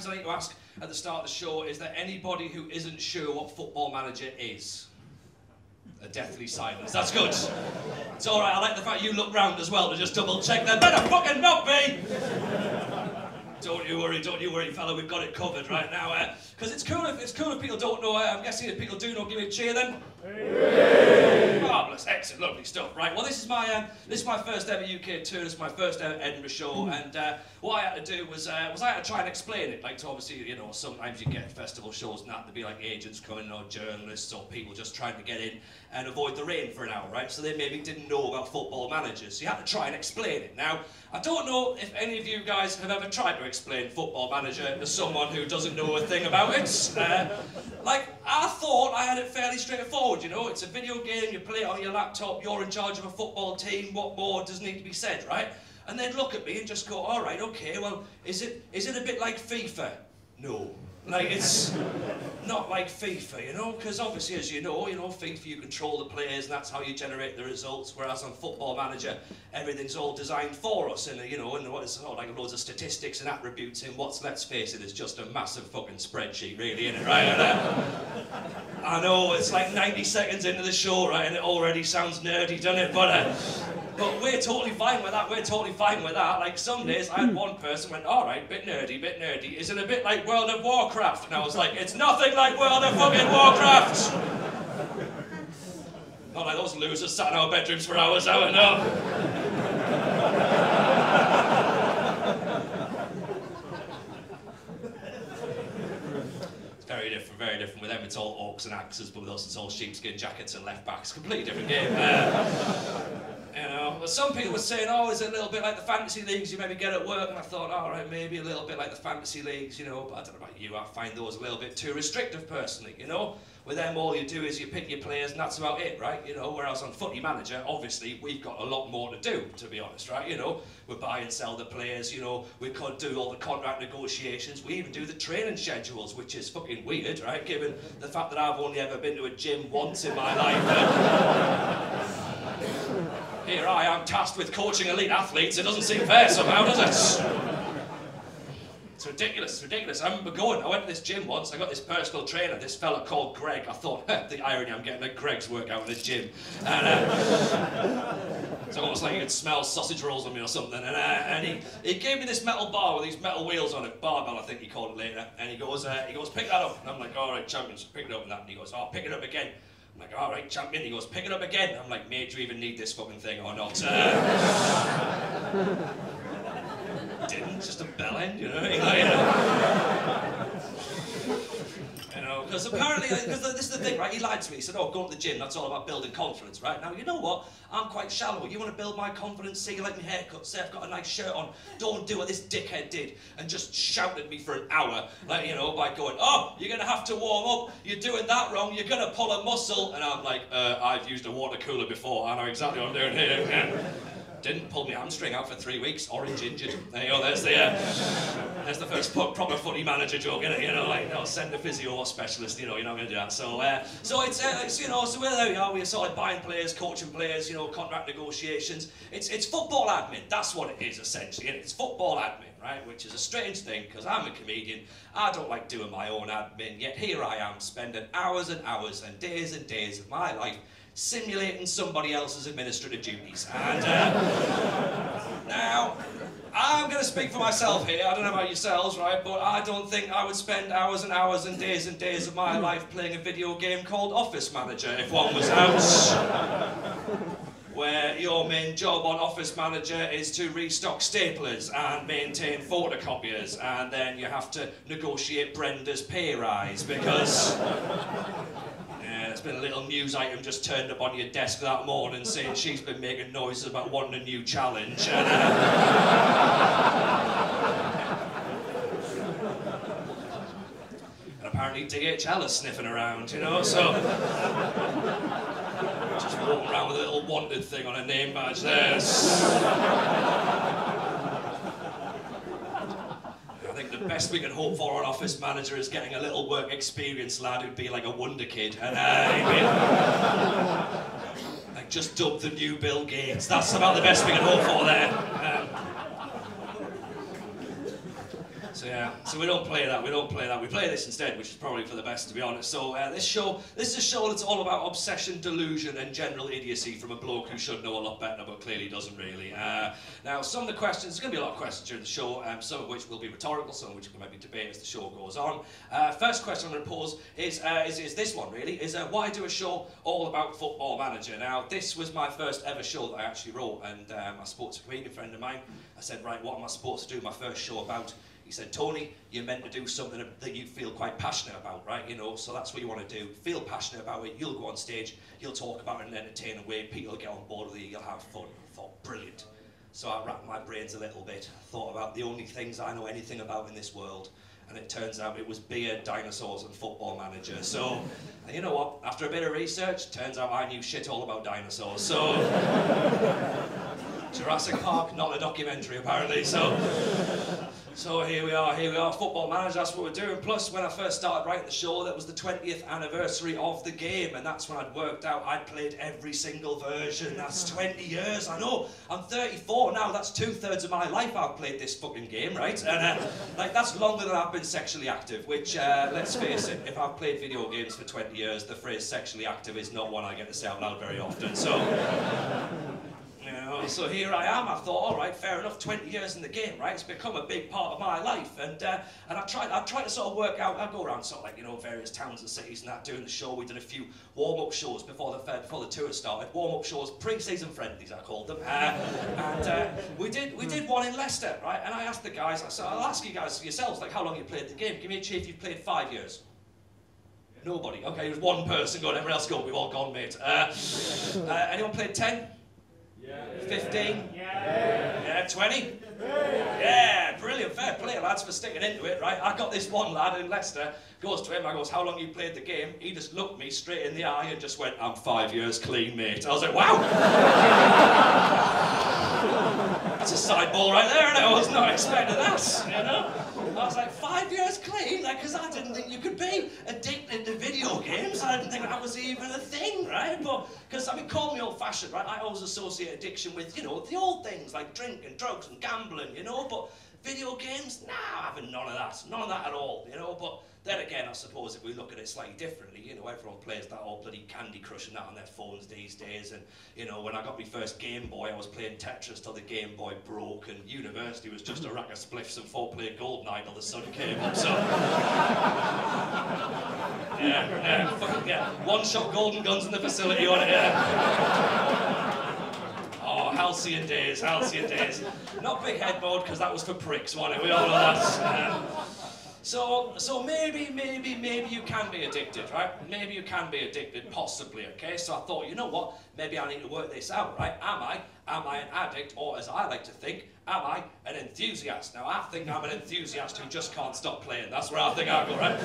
sometimes I need to ask at the start of the show: Is there anybody who isn't sure what Football Manager is? A deathly silence. That's good. It's all right. I like the fact you look round as well to just double check. There better fucking not be. Don't you worry, don't you worry, fella. We've got it covered right now. Because it's cool if it's cool if people don't know. Uh, I'm guessing if people do know, give me a cheer then. Marvellous, excellent, lovely stuff. Right, well, this is my um, this is my first ever UK tour. This is my first ever Edinburgh show, and uh, what I had to do was uh, was I had to try and explain it. Like, to obviously, you know, sometimes you get festival shows and that there'd be like agents coming or journalists or people just trying to get in and avoid the rain for an hour, right? So they maybe didn't know about football managers. So you had to try and explain it. Now, I don't know if any of you guys have ever tried to explain football manager to someone who doesn't know a thing about it. Uh, like, I thought I had it fairly straightforward, you know, it's a video game, you play it on your laptop, you're in charge of a football team, what more does need to be said, right? And they'd look at me and just go, all right, okay, well, is it is it a bit like FIFA? No. Like, it's not like FIFA, you know, because obviously, as you know, you know, FIFA, you control the players, and that's how you generate the results, whereas on Football Manager, everything's all designed for us, and, you know, and it's all like loads of statistics and attributes, and what's, let's face it, is just a massive fucking spreadsheet, really, isn't it, right? I know, it's like 90 seconds into the show, right, and it already sounds nerdy, doesn't it? But, uh, but we're totally fine with that. We're totally fine with that. Like some days, I had one person went, "All right, bit nerdy, bit nerdy. Is it a bit like World of Warcraft?" And I was like, "It's nothing like World of fucking Warcraft." Not like those losers sat in our bedrooms for hours. I don't know. It's very different, very different. With them, it's all orcs and axes, but with us, it's all sheepskin jackets and left backs. Completely different game. Uh, but some people were saying, oh, is it a little bit like the fantasy leagues you maybe get at work? And I thought, all right, maybe a little bit like the fantasy leagues, you know, but I don't know about you, I find those a little bit too restrictive personally, you know? With them, all you do is you pick your players and that's about it, right? You know, whereas on Footy Manager, obviously, we've got a lot more to do, to be honest, right? You know, we buy and sell the players, you know, we could do all the contract negotiations, we even do the training schedules, which is fucking weird, right? Given the fact that I've only ever been to a gym once in my life. here I am tasked with coaching elite athletes. It doesn't seem fair somehow, does it? It's ridiculous, it's ridiculous. I remember going, I went to this gym once, I got this personal trainer, this fella called Greg. I thought, the irony, I'm getting a Greg's workout in a gym. And, uh, it's almost like you could smell sausage rolls on me or something. And, uh, and he, he gave me this metal bar with these metal wheels on it, barbell, I think he called it later. And he goes, uh, he goes, pick that up. And I'm like, all right, champions, pick it up and that. And he goes, oh, pick it up again. Like, all right, champion. He goes, pick it up again. I'm like, mate, do you even need this fucking thing or not? Uh, didn't, just a bell end, you know? Like, know, because apparently, because this is the thing, right? He lied to me. He said, "Oh, go to the gym. That's all about building confidence, right?" Now, you know what? I'm quite shallow. You want to build my confidence? Say you like my haircut. Say I've got a nice shirt on. Don't do what this dickhead did and just shout at me for an hour, like you know, by going, "Oh, you're gonna have to warm up. You're doing that wrong. You're gonna pull a muscle." And I'm like, uh, "I've used a water cooler before. I know exactly what I'm doing here." Didn't pull my hamstring out for three weeks. Orange injured. There you go. There's the uh, there's the first proper footy manager joke. Innit? You know, like no, send a physio or specialist. You know, you're not going to do that. So uh, so it's, uh, it's you know so there we are. We're sort of buying players, coaching players. You know, contract negotiations. It's it's football admin. That's what it is essentially. innit? It's football admin. Right, which is a strange thing because I'm a comedian. I don't like doing my own admin, yet here I am spending hours and hours and days and days of my life simulating somebody else's administrative duties. And uh, now, I'm going to speak for myself here. I don't know about yourselves, right? But I don't think I would spend hours and hours and days and days of my life playing a video game called Office Manager if one was out. Where your main job on Office Manager is to restock staplers and maintain photocopiers, and then you have to negotiate Brenda's pay rise because there's been a little news item just turned up on your desk that morning saying she's been making noises about wanting a new challenge. And, uh, apparently DHL is sniffing around, you know, so. Just walking around with a little wanted thing on a name badge there. I think the best we can hope for an office manager is getting a little work experience lad who'd be like a wonder kid and uh, like just dub the new Bill Gates. That's about the best we can hope for there. Um, so we don't play that. We don't play that. We play this instead, which is probably for the best, to be honest. So uh, this show, this is a show that's all about obsession, delusion, and general idiocy from a bloke who should know a lot better, but clearly doesn't really. Uh, now, some of the questions, there's going to be a lot of questions during the show, um, some of which will be rhetorical, some of which we might be debate as the show goes on. Uh, first question I'm going to pose is, uh, is, is this one really? Is uh, why do a show all about Football Manager? Now, this was my first ever show that I actually wrote, and um, I spoke to a comedian friend of mine. I said, right, what am I supposed to do my first show about? He said, Tony, you're meant to do something that you feel quite passionate about, right? You know, so that's what you want to do. Feel passionate about it. You'll go on stage, you'll talk about it in an entertaining way. People will get on board with you. You'll have fun. I thought, brilliant. So I wrapped my brains a little bit. Thought about the only things I know anything about in this world. And it turns out it was beer, dinosaurs, and football manager. So, you know what? After a bit of research, turns out I knew shit all about dinosaurs. So, Jurassic Park, not a documentary apparently. So, so here we are, here we are, football manager, that's what we're doing. Plus, when I first started writing the show, that was the 20th anniversary of the game, and that's when I'd worked out I'd played every single version. That's 20 years, I know. I'm 34 now, that's two thirds of my life I've played this fucking game, right? And uh, like that's longer than I've been sexually active, which, uh, let's face it, if I've played video games for 20 years, the phrase sexually active is not one I get to say out loud very often, so know, so here I am. I thought, all right, fair enough. 20 years in the game, right? It's become a big part of my life, and uh, and I tried, I tried to sort of work out. I go around sort of like you know various towns and cities and that doing the show. We did a few warm-up shows before the before the tour started. Warm-up shows, pre-season friendlies, I called them. Uh, and uh, we did we did one in Leicester, right? And I asked the guys. I said, I'll ask you guys yourselves, like how long you played the game. Give me a cheer if you've played five years. Nobody. Okay, there's one person gone. Everyone else gone. We've all gone, mate. Uh, uh, anyone played ten? 15? Yeah. Yeah, 20? Yeah, brilliant. Fair play, lads, for sticking into it, right? I got this one lad in Leicester, goes to him, I goes, how long you played the game? He just looked me straight in the eye and just went, I'm five years clean, mate. I was like, wow! That's a side ball right there, and I was not expecting that, you know? I was like, five years clean? Like, because I didn't think you could be addicted to video games. I didn't think that was even a thing, right? But, because, I mean, call me old-fashioned, right? I always associate addiction with, you know, the old things, like drinking, drugs, and gambling, you know? But video games, nah, having none of that. None of that at all, you know? But then again, I suppose if we look at it slightly differently, you know, everyone plays that old bloody Candy Crush and that on their phones these days. And, you know, when I got my first Game Boy, I was playing Tetris till the Game Boy broke, and university was just a rack of spliffs and four-player GoldenEye till the sun came up, so... yeah, yeah, fucking, yeah. One-shot golden guns in the facility on it, yeah. Halcyon days, halcyon days. Not big headboard, because that was for pricks, wasn't it? We all know that. Um, so, so maybe, maybe, maybe you can be addicted, right? Maybe you can be addicted, possibly, okay? So I thought, you know what? Maybe I need to work this out, right? Am I, am I an addict, or as I like to think, am I an enthusiast? Now, I think I'm an enthusiast who just can't stop playing. That's where I think I go, right?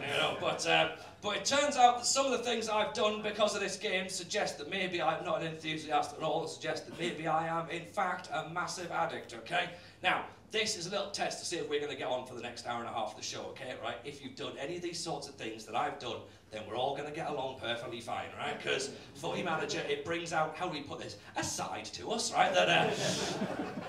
you know, but, uh, but it turns out that some of the things I've done because of this game suggest that maybe I'm not an enthusiast at all, suggest that maybe I am, in fact, a massive addict, okay? Now, this is a little test to see if we're going to get on for the next hour and a half of the show, okay, right? If you've done any of these sorts of things that I've done, then we're all going to get along perfectly fine, right? Because Footy Manager, it brings out, how do we put this, a side to us, right? That, uh,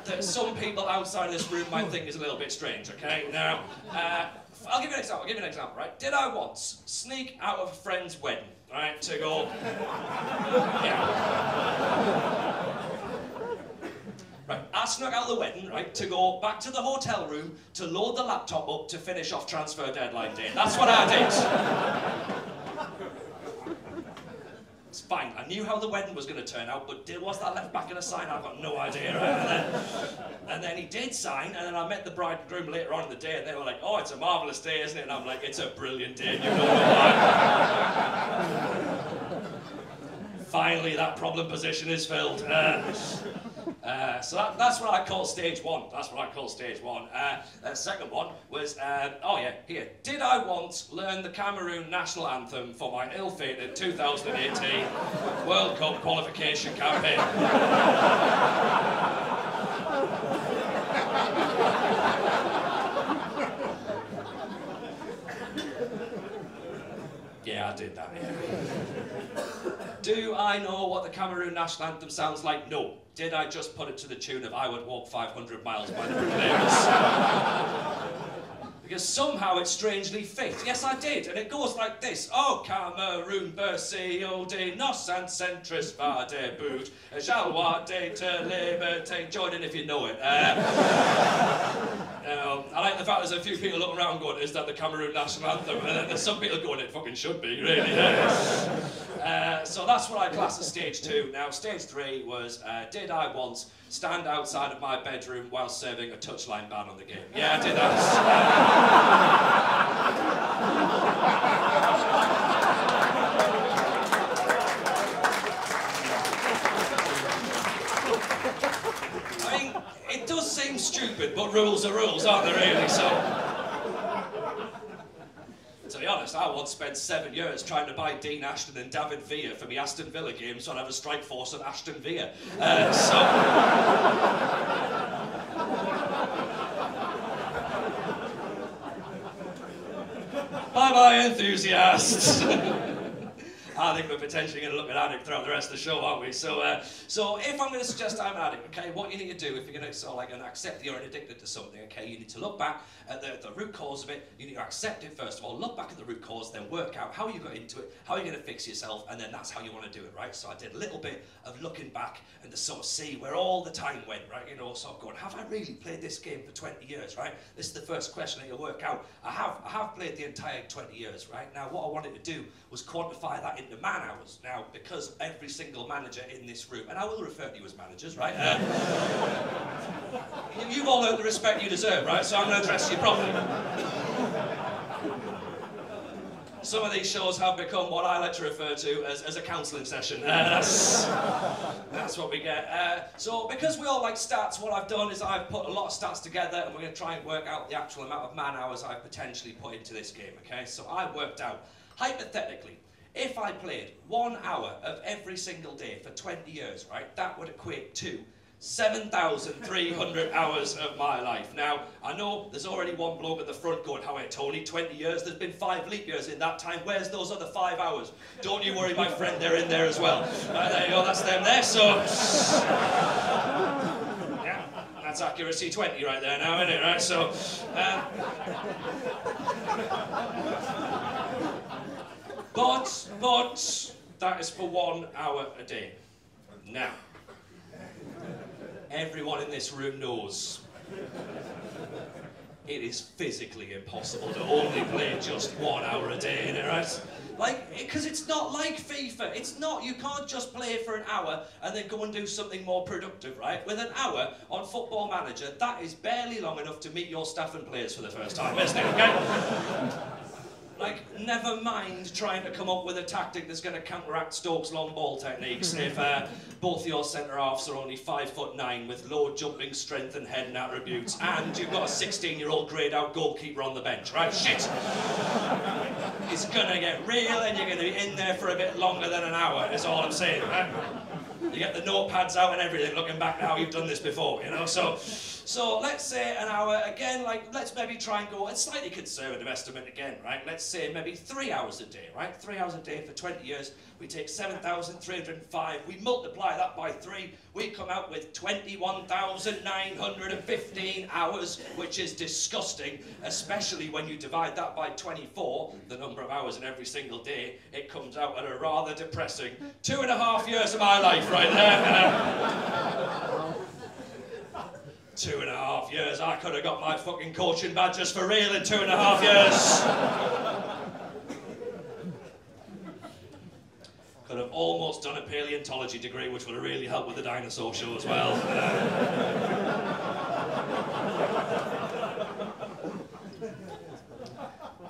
that some people outside of this room might think is a little bit strange, okay? Now, uh, I'll give you an example, I'll give you an example, right? Did I once sneak out of a friend's wedding, right, to go, yeah. Right, I snuck out the wedding, right, to go back to the hotel room to load the laptop up to finish off transfer deadline day. That's what I did. It's fine. I knew how the wedding was going to turn out, but was that left back in a sign? I've got no idea. And, then, and then he did sign, and then I met the bride and groom later on in the day, and they were like, "Oh, it's a marvelous day, isn't it?" And I'm like, "It's a brilliant day. You know why?" Finally, that problem position is filled. Uh, Uh, so that, that's what I call stage one. That's what I call stage one. Uh, the second one was, uh, oh yeah, here. Did I once learn the Cameroon national anthem for my ill-fated 2018 World Cup qualification campaign? Yeah, I did that. Yeah. Do I know what the Cameroon national anthem sounds like? No. Did I just put it to the tune of I would walk 500 miles by the Brigadiers? because somehow it strangely fit. Yes, I did, and it goes like this. Oh, Cameroon, Bercy, Ode, Nos and Centris, Vade, Boot, Jalwa, De, Liberté. Join in if you know it. Uh, I like the fact there's a few people looking around going, is that the Cameroon national anthem? And then there's some people going, it fucking should be, really. Uh, so that's what I class as stage two. Now, stage three was, uh, did I once stand outside of my bedroom while serving a touchline ban on the game? Yeah, I did that. I mean, it does seem stupid, but rules are rules, aren't they, really? So. I once spent seven years trying to buy Dean Ashton and David Villa for the Aston Villa game so I'd have a strike force of Ashton Villa. Uh, so. bye bye, enthusiasts. I think we're potentially going to look at addict throughout the rest of the show, aren't we? So, uh, so if I'm going to suggest I'm an addict, okay, what you need to do if you're going to sort of like accept that you're addicted to something, okay, you need to look back at the, the root cause of it. You need to accept it first of all. Look back at the root cause, then work out how you got into it, how you're going to fix yourself, and then that's how you want to do it, right? So I did a little bit of looking back and to sort of see where all the time went, right? You know, sort of going, have I really played this game for 20 years, right? This is the first question that you work out. I have, I have played the entire 20 years, right? Now, what I wanted to do was quantify that into man hours. Now, because every single manager in this room, and I will refer to you as managers, right? Uh, you, you've all earned the respect you deserve, right? So I'm going to address you properly. Some of these shows have become what I like to refer to as, as a counselling session. Uh, that's, that's what we get. Uh, so, because we all like stats, what I've done is I've put a lot of stats together and we're going to try and work out the actual amount of man hours I've potentially put into this game, okay? So, I worked out, hypothetically, if I played one hour of every single day for 20 years, right, that would equate to 7,300 hours of my life. Now, I know there's already one bloke at the front going, how it, Tony, 20 years, there's been five leap years in that time, where's those other five hours? Don't you worry, my friend, they're in there as well. Right, there you go, that's them there, so... Yeah, that's accuracy 20 right there now, isn't it, right? So... Um, but, but, that is for one hour a day. Now, everyone in this room knows it is physically impossible to only play just one hour a day, right? Like, because it's not like FIFA. It's not, you can't just play for an hour and then go and do something more productive, right? With an hour on Football Manager, that is barely long enough to meet your staff and players for the first time, isn't it, okay? Like, never mind trying to come up with a tactic that's going to counteract Stokes' long ball techniques if uh, both your centre halves are only five foot nine with low jumping strength and heading attributes, and you've got a 16 year old greyed out goalkeeper on the bench, right? Shit! it's going to get real, and you're going to be in there for a bit longer than an hour, is all I'm saying, right? You get the notepads out and everything, looking back now, you've done this before, you know? So, so let's say an hour, again, like, let's maybe try and go a slightly conservative estimate again, right? Let's say maybe three hours a day, right? Three hours a day for 20 years, we take 7,305, we multiply that by three, we come out with 21,915 hours, which is disgusting, especially when you divide that by 24, the number of hours in every single day, it comes out at a rather depressing two and a half years of my life right there. two and a half years, I could have got my fucking coaching badges for real in two and a half years. Could have almost done a paleontology degree, which would have really helped with the dinosaur show as well.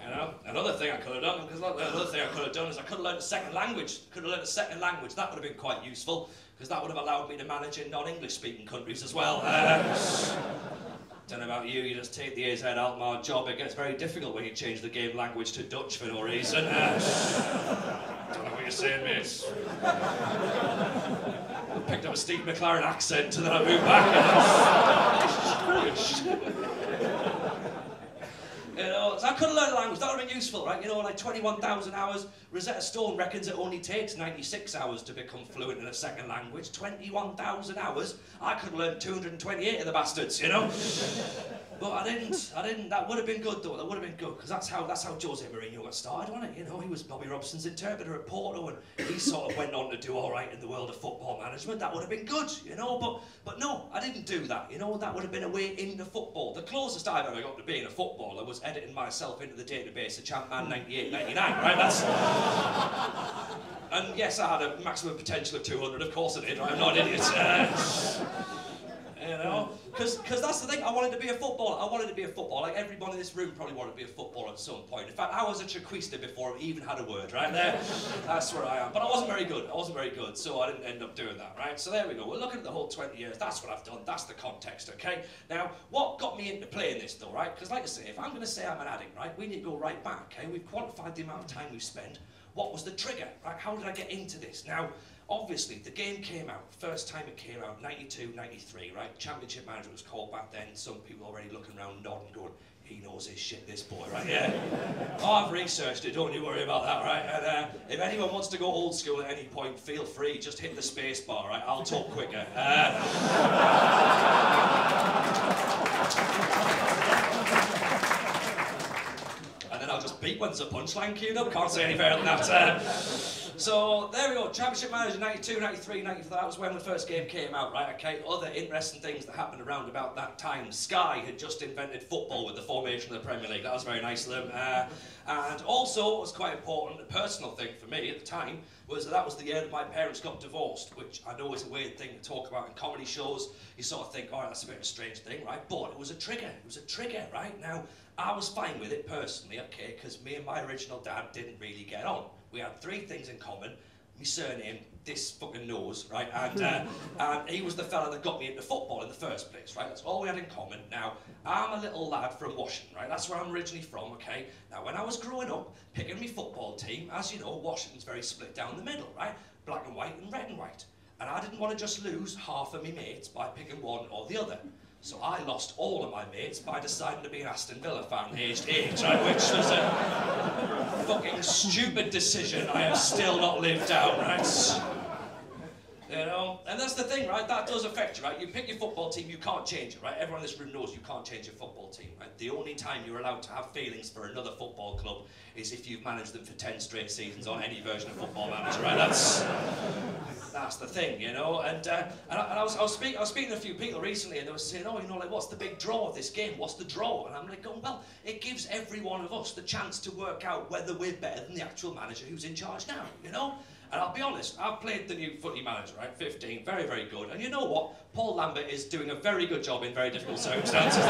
you know? Another thing I could have done, because another thing I could have done is I could have learned a second language. Could have learned a second language. That would have been quite useful, because that would have allowed me to manage in non-English speaking countries as well. Uh, don't know about you, you just take the AZ Alkmaar job, it gets very difficult when you change the game language to Dutch for no reason. Uh, don't know what you're saying, mate. I picked up a Steve McClaren accent and then I moved back. You know, so I could have learned a language, that would have been useful, right? You know, like 21,000 hours. Rosetta Stone reckons it only takes 96 hours to become fluent in a second language. 21,000 hours? I could learned 228 of the bastards, you know? But I didn't. I didn't. That would have been good though. That would have been good because that's how that's how Jose Mourinho got started, wasn't it? You know, he was Bobby Robson's interpreter at Porto, and he sort of went on to do all right in the world of football management. That would have been good, you know. But but no, I didn't do that. You know, that would have been a way into football. The closest I've ever got to being a footballer was editing myself into the database of Champ Man 98, 99. Right? That's. and yes, I had a maximum potential of 200. Of course I did. Right? I'm not an idiot. Uh, you know, because that's the thing. I wanted to be a footballer. I wanted to be a footballer. Like everyone in this room probably wanted to be a footballer at some point. In fact, I was a trequartista before I even had a word. Right there, that's where I am. But I wasn't very good. I wasn't very good, so I didn't end up doing that. Right. So there we go. We're looking at the whole 20 years. That's what I've done. That's the context. Okay. Now, what got me into playing this though? Right? Because like I say, if I'm going to say I'm an addict, right, we need to go right back. Okay. We've quantified the amount of time we've spent. What was the trigger? Right? How did I get into this? Now. Obviously, the game came out, first time it came out, 92, 93, right? Championship manager was called back then. Some people already looking around nodding, going, he knows his shit, this boy, right? Yeah. oh, I've researched it, don't you worry about that, right? And uh, if anyone wants to go old school at any point, feel free, just hit the space bar, right? I'll talk quicker. Uh, and then I'll just beat there's a punchline queued up, can't say any further than that. Uh, so there we go, Championship Manager 92, 93, 94, that was when the first game came out, right, okay? Other interesting things that happened around about that time. Sky had just invented football with the formation of the Premier League, that was very nice of them. Uh, and also, it was quite important, a personal thing for me at the time, was that that was the year that my parents got divorced, which I know is a weird thing to talk about in comedy shows. You sort of think, oh, that's a bit of a strange thing, right? But it was a trigger, it was a trigger, right? Now, I was fine with it personally, okay, because me and my original dad didn't really get on we had three things in common. My surname, this fucking nose, right? And, uh, and he was the fella that got me into football in the first place, right? That's all we had in common. Now, I'm a little lad from Washington, right? That's where I'm originally from, okay? Now, when I was growing up, picking my football team, as you know, Washington's very split down the middle, right? Black and white and red and white. And I didn't want to just lose half of my mates by picking one or the other. So I lost all of my mates by deciding to be an Aston Villa fan aged eight, right? Which was a fucking stupid decision I have still not lived out, right? You know, and that's the thing, right? That does affect you, right? You pick your football team, you can't change it, right? Everyone in this room knows you can't change your football team, right? The only time you're allowed to have feelings for another football club is if you've managed them for 10 straight seasons on any version of Football Manager, right? That's that's the thing, you know. And, uh, and, I, and I, was, I, was speak, I was speaking to a few people recently, and they were saying, "Oh, you know, like, what's the big draw of this game? What's the draw?" And I'm like, going, "Well, it gives every one of us the chance to work out whether we're better than the actual manager who's in charge now, you know." And I'll be honest, I've played the new footy manager, right? 15, very, very good. And you know what? Paul Lambert is doing a very good job in very difficult circumstances.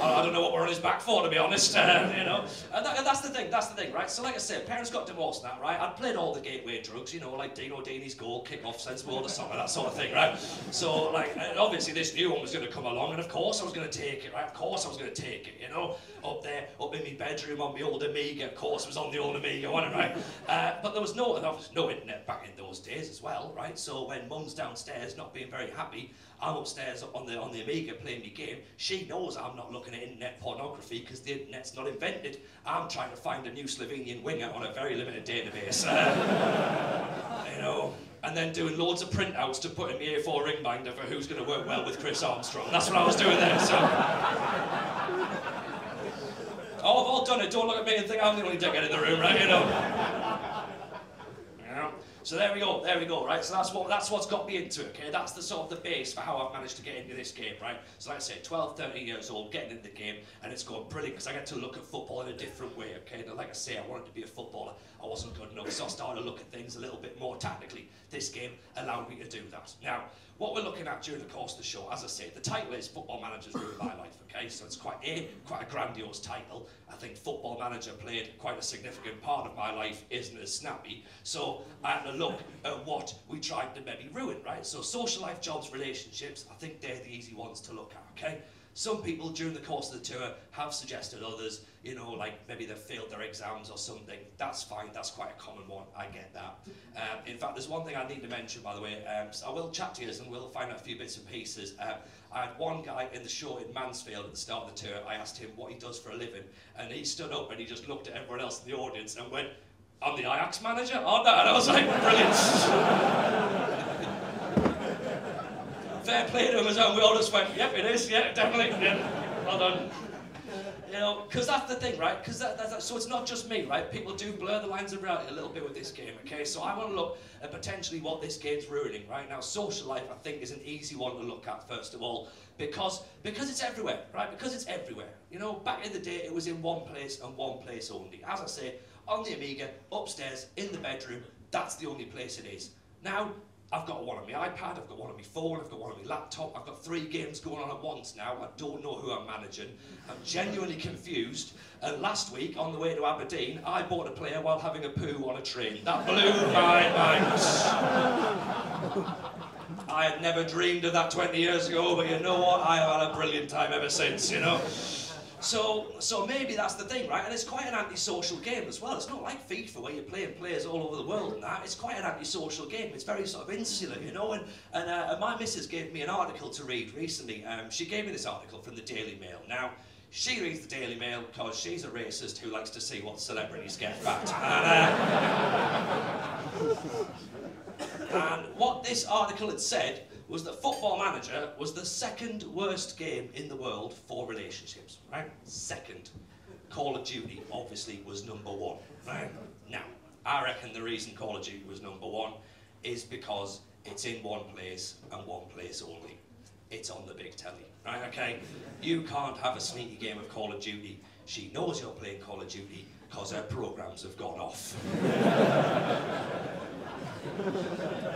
I don't know what we're on his back for, to be honest. Uh, you know, and, that, and, that's the thing. That's the thing, right? So, like I said, parents got divorced. Now, right? I'd played all the gateway drugs, you know, like Dino Dini's goal, kick off, Sensible Soccer, that sort of thing, right? So, like, obviously, this new one was going to come along, and of course, I was going to take it, right? Of course, I was going to take it. You know, up there, up in my bedroom on my old Amiga. Of course, it was on the old Amiga, wasn't it, right? Uh, but there was no, there was no internet back in those days as well, right? So when Mum's downstairs not being very happy, I'm upstairs on the on the Amiga playing my game. She knows I'm not looking at internet pornography because the internet's not invented. I'm trying to find a new Slovenian winger on a very limited database. You know, and then doing loads of printouts to put in the A4 ring binder for who's going to work well with Chris Armstrong. That's what I was doing there. So. Oh, I've all done it. Don't look at me and think I'm the only dickhead in the room, right? You know. So there we go, there we go, right? So that's what that's what's got me into it, okay? That's the sort of the base for how I've managed to get into this game, right? So like I say, 12, 13 years old, getting into the game, and it's going brilliant because I get to look at football in a different way, okay? Now, like I say, I wanted to be a footballer. I wasn't good enough, so I started to look at things a little bit more tactically. This game allowed me to do that. Now, what we're looking at during the course of the show, as I said, the title is Football Manager's Ruined My Life, okay? So it's quite a, quite a grandiose title. I think Football Manager played quite a significant part of my life, isn't as snappy. So I had to look at what we tried to maybe ruin, right? So social life, jobs, relationships, I think they're the easy ones to look at, okay? Some people during the course of the tour have suggested others, you know, like maybe they've failed their exams or something. That's fine, that's quite a common one, I get that. Um, in fact, there's one thing I need to mention, by the way. Um, so I will chat to you and we'll find out a few bits and pieces. Um, I had one guy in the show in Mansfield at the start of the tour. I asked him what he does for a living, and he stood up and he just looked at everyone else in the audience and went, I'm the Ajax manager, aren't I? And I was like, brilliant. fair play to him as well. We all just went, yep, it is, yeah, definitely, yeah, well done. You know, because that's the thing, right? Because that, that, so it's not just me, right? People do blur the lines of reality a little bit with this game, okay? So I want to look at potentially what this game's ruining, right? Now, social life, I think, is an easy one to look at, first of all, because, because it's everywhere, right? Because it's everywhere. You know, back in the day, it was in one place and one place only. As I say, on the Amiga, upstairs, in the bedroom, that's the only place it is. Now, I've got one on my iPad, I've got one on my phone, I've got one on my laptop, I've got three games going on at once now. I don't know who I'm managing. I'm genuinely confused. And last week, on the way to Aberdeen, I bought a player while having a poo on a train. That blew my mind. I had never dreamed of that 20 years ago, but you know what? I have had a brilliant time ever since, you know? So, so maybe that's the thing, right? And it's quite an antisocial game as well. It's not like FIFA where you're playing players all over the world and that. It's quite an antisocial game. It's very sort of insular, you know. And, and, uh, and my missus gave me an article to read recently. Um, she gave me this article from the Daily Mail. Now, she reads the Daily Mail because she's a racist who likes to see what celebrities get fat. And, uh, and what this article had said was that Football Manager was the second worst game in the world for relationships, right? Second. Call of Duty obviously was number one, right? Now, I reckon the reason Call of Duty was number one is because it's in one place and one place only. It's on the big telly, right? Okay? You can't have a sneaky game of Call of Duty. She knows you're playing Call of Duty because her programs have gone off.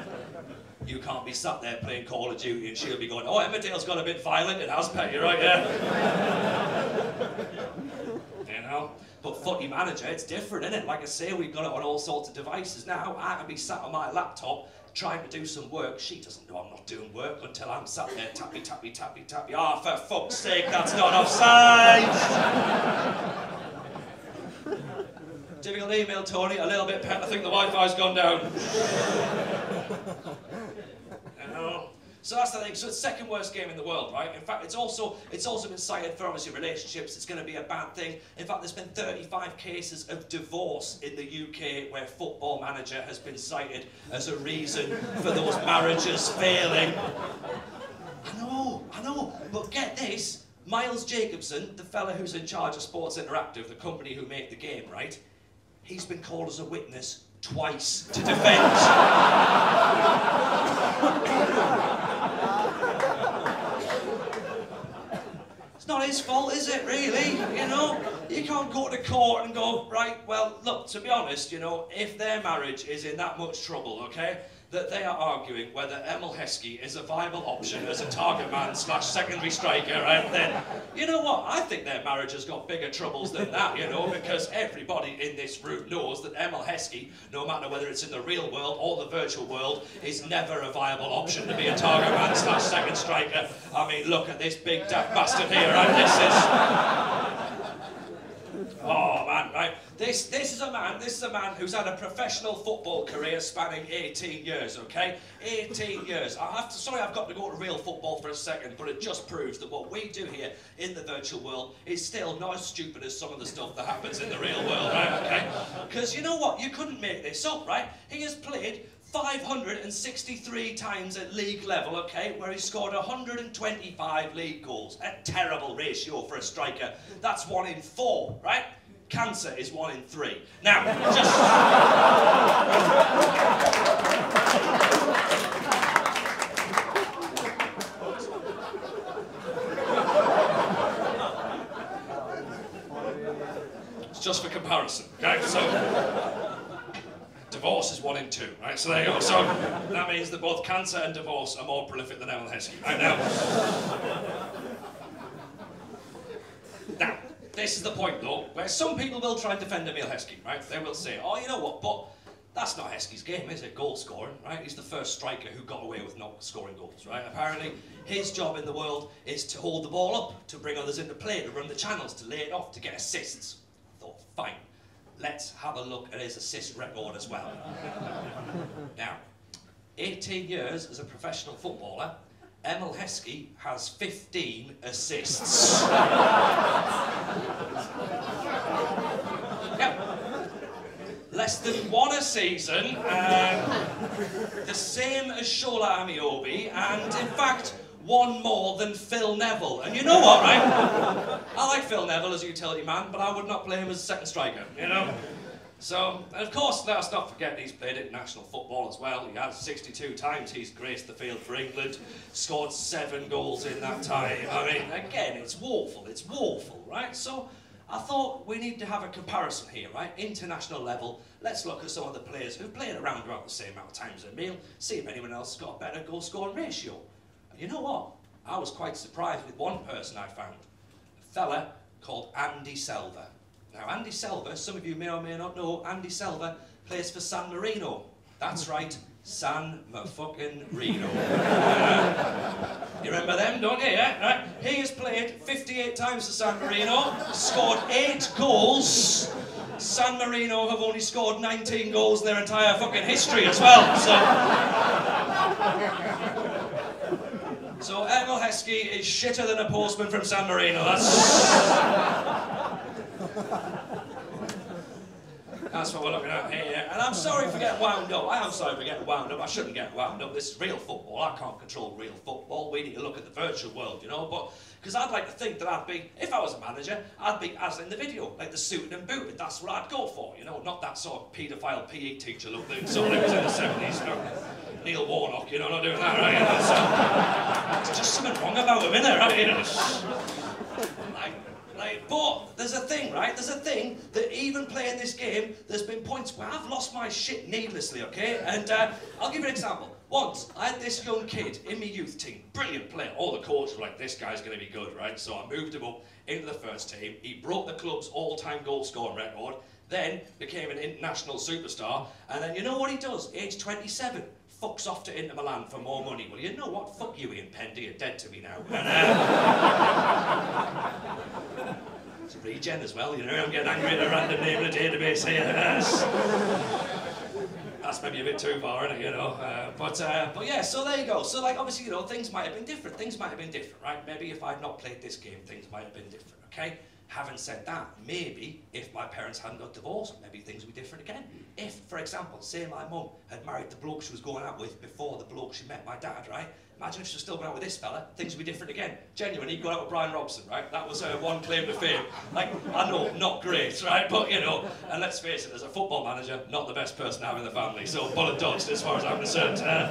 you can't be sat there playing Call of Duty and she'll be going, oh, Emmerdale's got a bit violent, it has, Pet, you're right, yeah. you know? But footy manager, it's different, isn't it? Like I say, we've got it on all sorts of devices now. I can be sat on my laptop trying to do some work. She doesn't know I'm not doing work until I'm sat there tappy, tappy, tappy, tappy. Ah, oh, for fuck's sake, that's not offside! Difficult email, Tony. A little bit pet. I think the Wi-Fi's gone down. So that's the thing. So it's second worst game in the world, right? In fact, it's also it's also been cited for obviously relationships. It's going to be a bad thing. In fact, there's been 35 cases of divorce in the UK where Football Manager has been cited as a reason for those marriages failing. I know, I know. But get this. Miles Jacobson, the fella who's in charge of Sports Interactive, the company who make the game, right? He's been called as a witness twice to defend. it's not his fault, is it, really? You know? You can't go to court and go, right, well, look, to be honest, you know, if their marriage is in that much trouble, okay, that they are arguing whether Emile Heskey is a viable option as a target man slash secondary striker, and then, you know what, I think their marriage has got bigger troubles than that, you know, because everybody in this room knows that Emile Heskey, no matter whether it's in the real world or the virtual world, is never a viable option to be a target man slash second striker. I mean, look at this big daft bastard here, right? This is... Oh man, right. This this is a man. This is a man who's had a professional football career spanning 18 years. Okay, 18 years. I have to. Sorry, I've got to go to real football for a second, but it just proves that what we do here in the virtual world is still not as stupid as some of the stuff that happens in the real world. Right? Okay. Because you know what? You couldn't make this up, right? He has played 563 times at league level, okay, where he scored 125 league goals. A terrible ratio for a striker. That's one in four, right? Cancer is one in three. Now, just... it's just for comparison, okay? So divorce is one in two, right? So there you go. So that means that both cancer and divorce are more prolific than Heskey, right now. now, this is the point though, where some people will try and defend Emile Heskey, right? They will say, oh, you know what, but that's not Heskey's game, is it? Goal scoring, right? He's the first striker who got away with not scoring goals, right? Apparently, his job in the world is to hold the ball up, to bring others into play, to run the channels, to lay it off, to get assists. I thought, fine, let's have a look at his assist record as well. now, 18 years as a professional footballer, Emile Heskey has 15 assists. yep. less than one a season, um, the same as Shola Ameobi, and in fact, one more than Phil Neville. And you know what, right? I like Phil Neville as a utility man, but I would not play him as a second striker, you know? So, of course, let us not forget he's played international football as well. He has 62 times he's graced the field for England, scored seven goals in that time. I mean, again, it's woeful, it's woeful, right? So, I thought we need to have a comparison here, right? International level. Let's look at some of the players who've played around about the same amount of times as Emile, see if anyone else has got a better goal scoring ratio. And you know what? I was quite surprised with one person I found. A fella called Andy Selva. Now, Andy Selva, some of you may or may not know, Andy Selva plays for San Marino. That's right, San fucking Reno. you remember them, don't you? Yeah, right. He has played 58 times for San Marino, scored eight goals. San Marino have only scored 19 goals in their entire fucking history as well. So, so Emile Heskey is shitter than a postman from San Marino. That's. That's what we're looking at here. And I'm sorry for getting wound up. I am sorry for getting wound up. I shouldn't get wound up. This is real football. I can't control real football. We need to look at the virtual world, you know. But because I'd like to think that I'd be, if I was a manager, I'd be as in the video, like the suited and booted. That's what I'd go for, you know. Not that sort of paedophile PE teacher look that of was in the 70s, you know. Neil Warnock, you know, not doing that, right? You know, so, there's just something wrong about him, isn't there? Right? You know, like, like, but there's a thing, right? There's a thing that even playing this game, there's been points where I've lost my shit needlessly, okay? And uh, I'll give you an example. Once, I had this young kid in my youth team, brilliant player. All the coaches were like, this guy's going to be good, right? So I moved him up into the first team. He broke the club's all-time goal scoring record, then became an international superstar. And then you know what he does? Age 27, fucks off to Inter Milan for more money. Well, you know what? Fuck you, Ian Pendy. You're dead to me now. And, uh, it's a regen as well, you know. I'm getting angry at a random name in a database here. That's maybe a bit too far, isn't it, you know? Uh, but, uh, but yeah, so there you go. So, like, obviously, you know, things might have been different. Things might have been different, right? Maybe if I'd not played this game, things might have been different, okay? Having said that, maybe if my parents hadn't got divorced, maybe things would be different again. If, for example, say my mum had married the bloke she was going out with before the bloke she met my dad, right? Imagine if she was still going out with this fella, things would be different again. Genuinely, got out with Bryan Robson, right? That was her one claim to fame. Like, I know, not great, right? But, you know, and let's face it, as a football manager, not the best person to have in the family. So, bullet dodged as far as I'm concerned. Uh,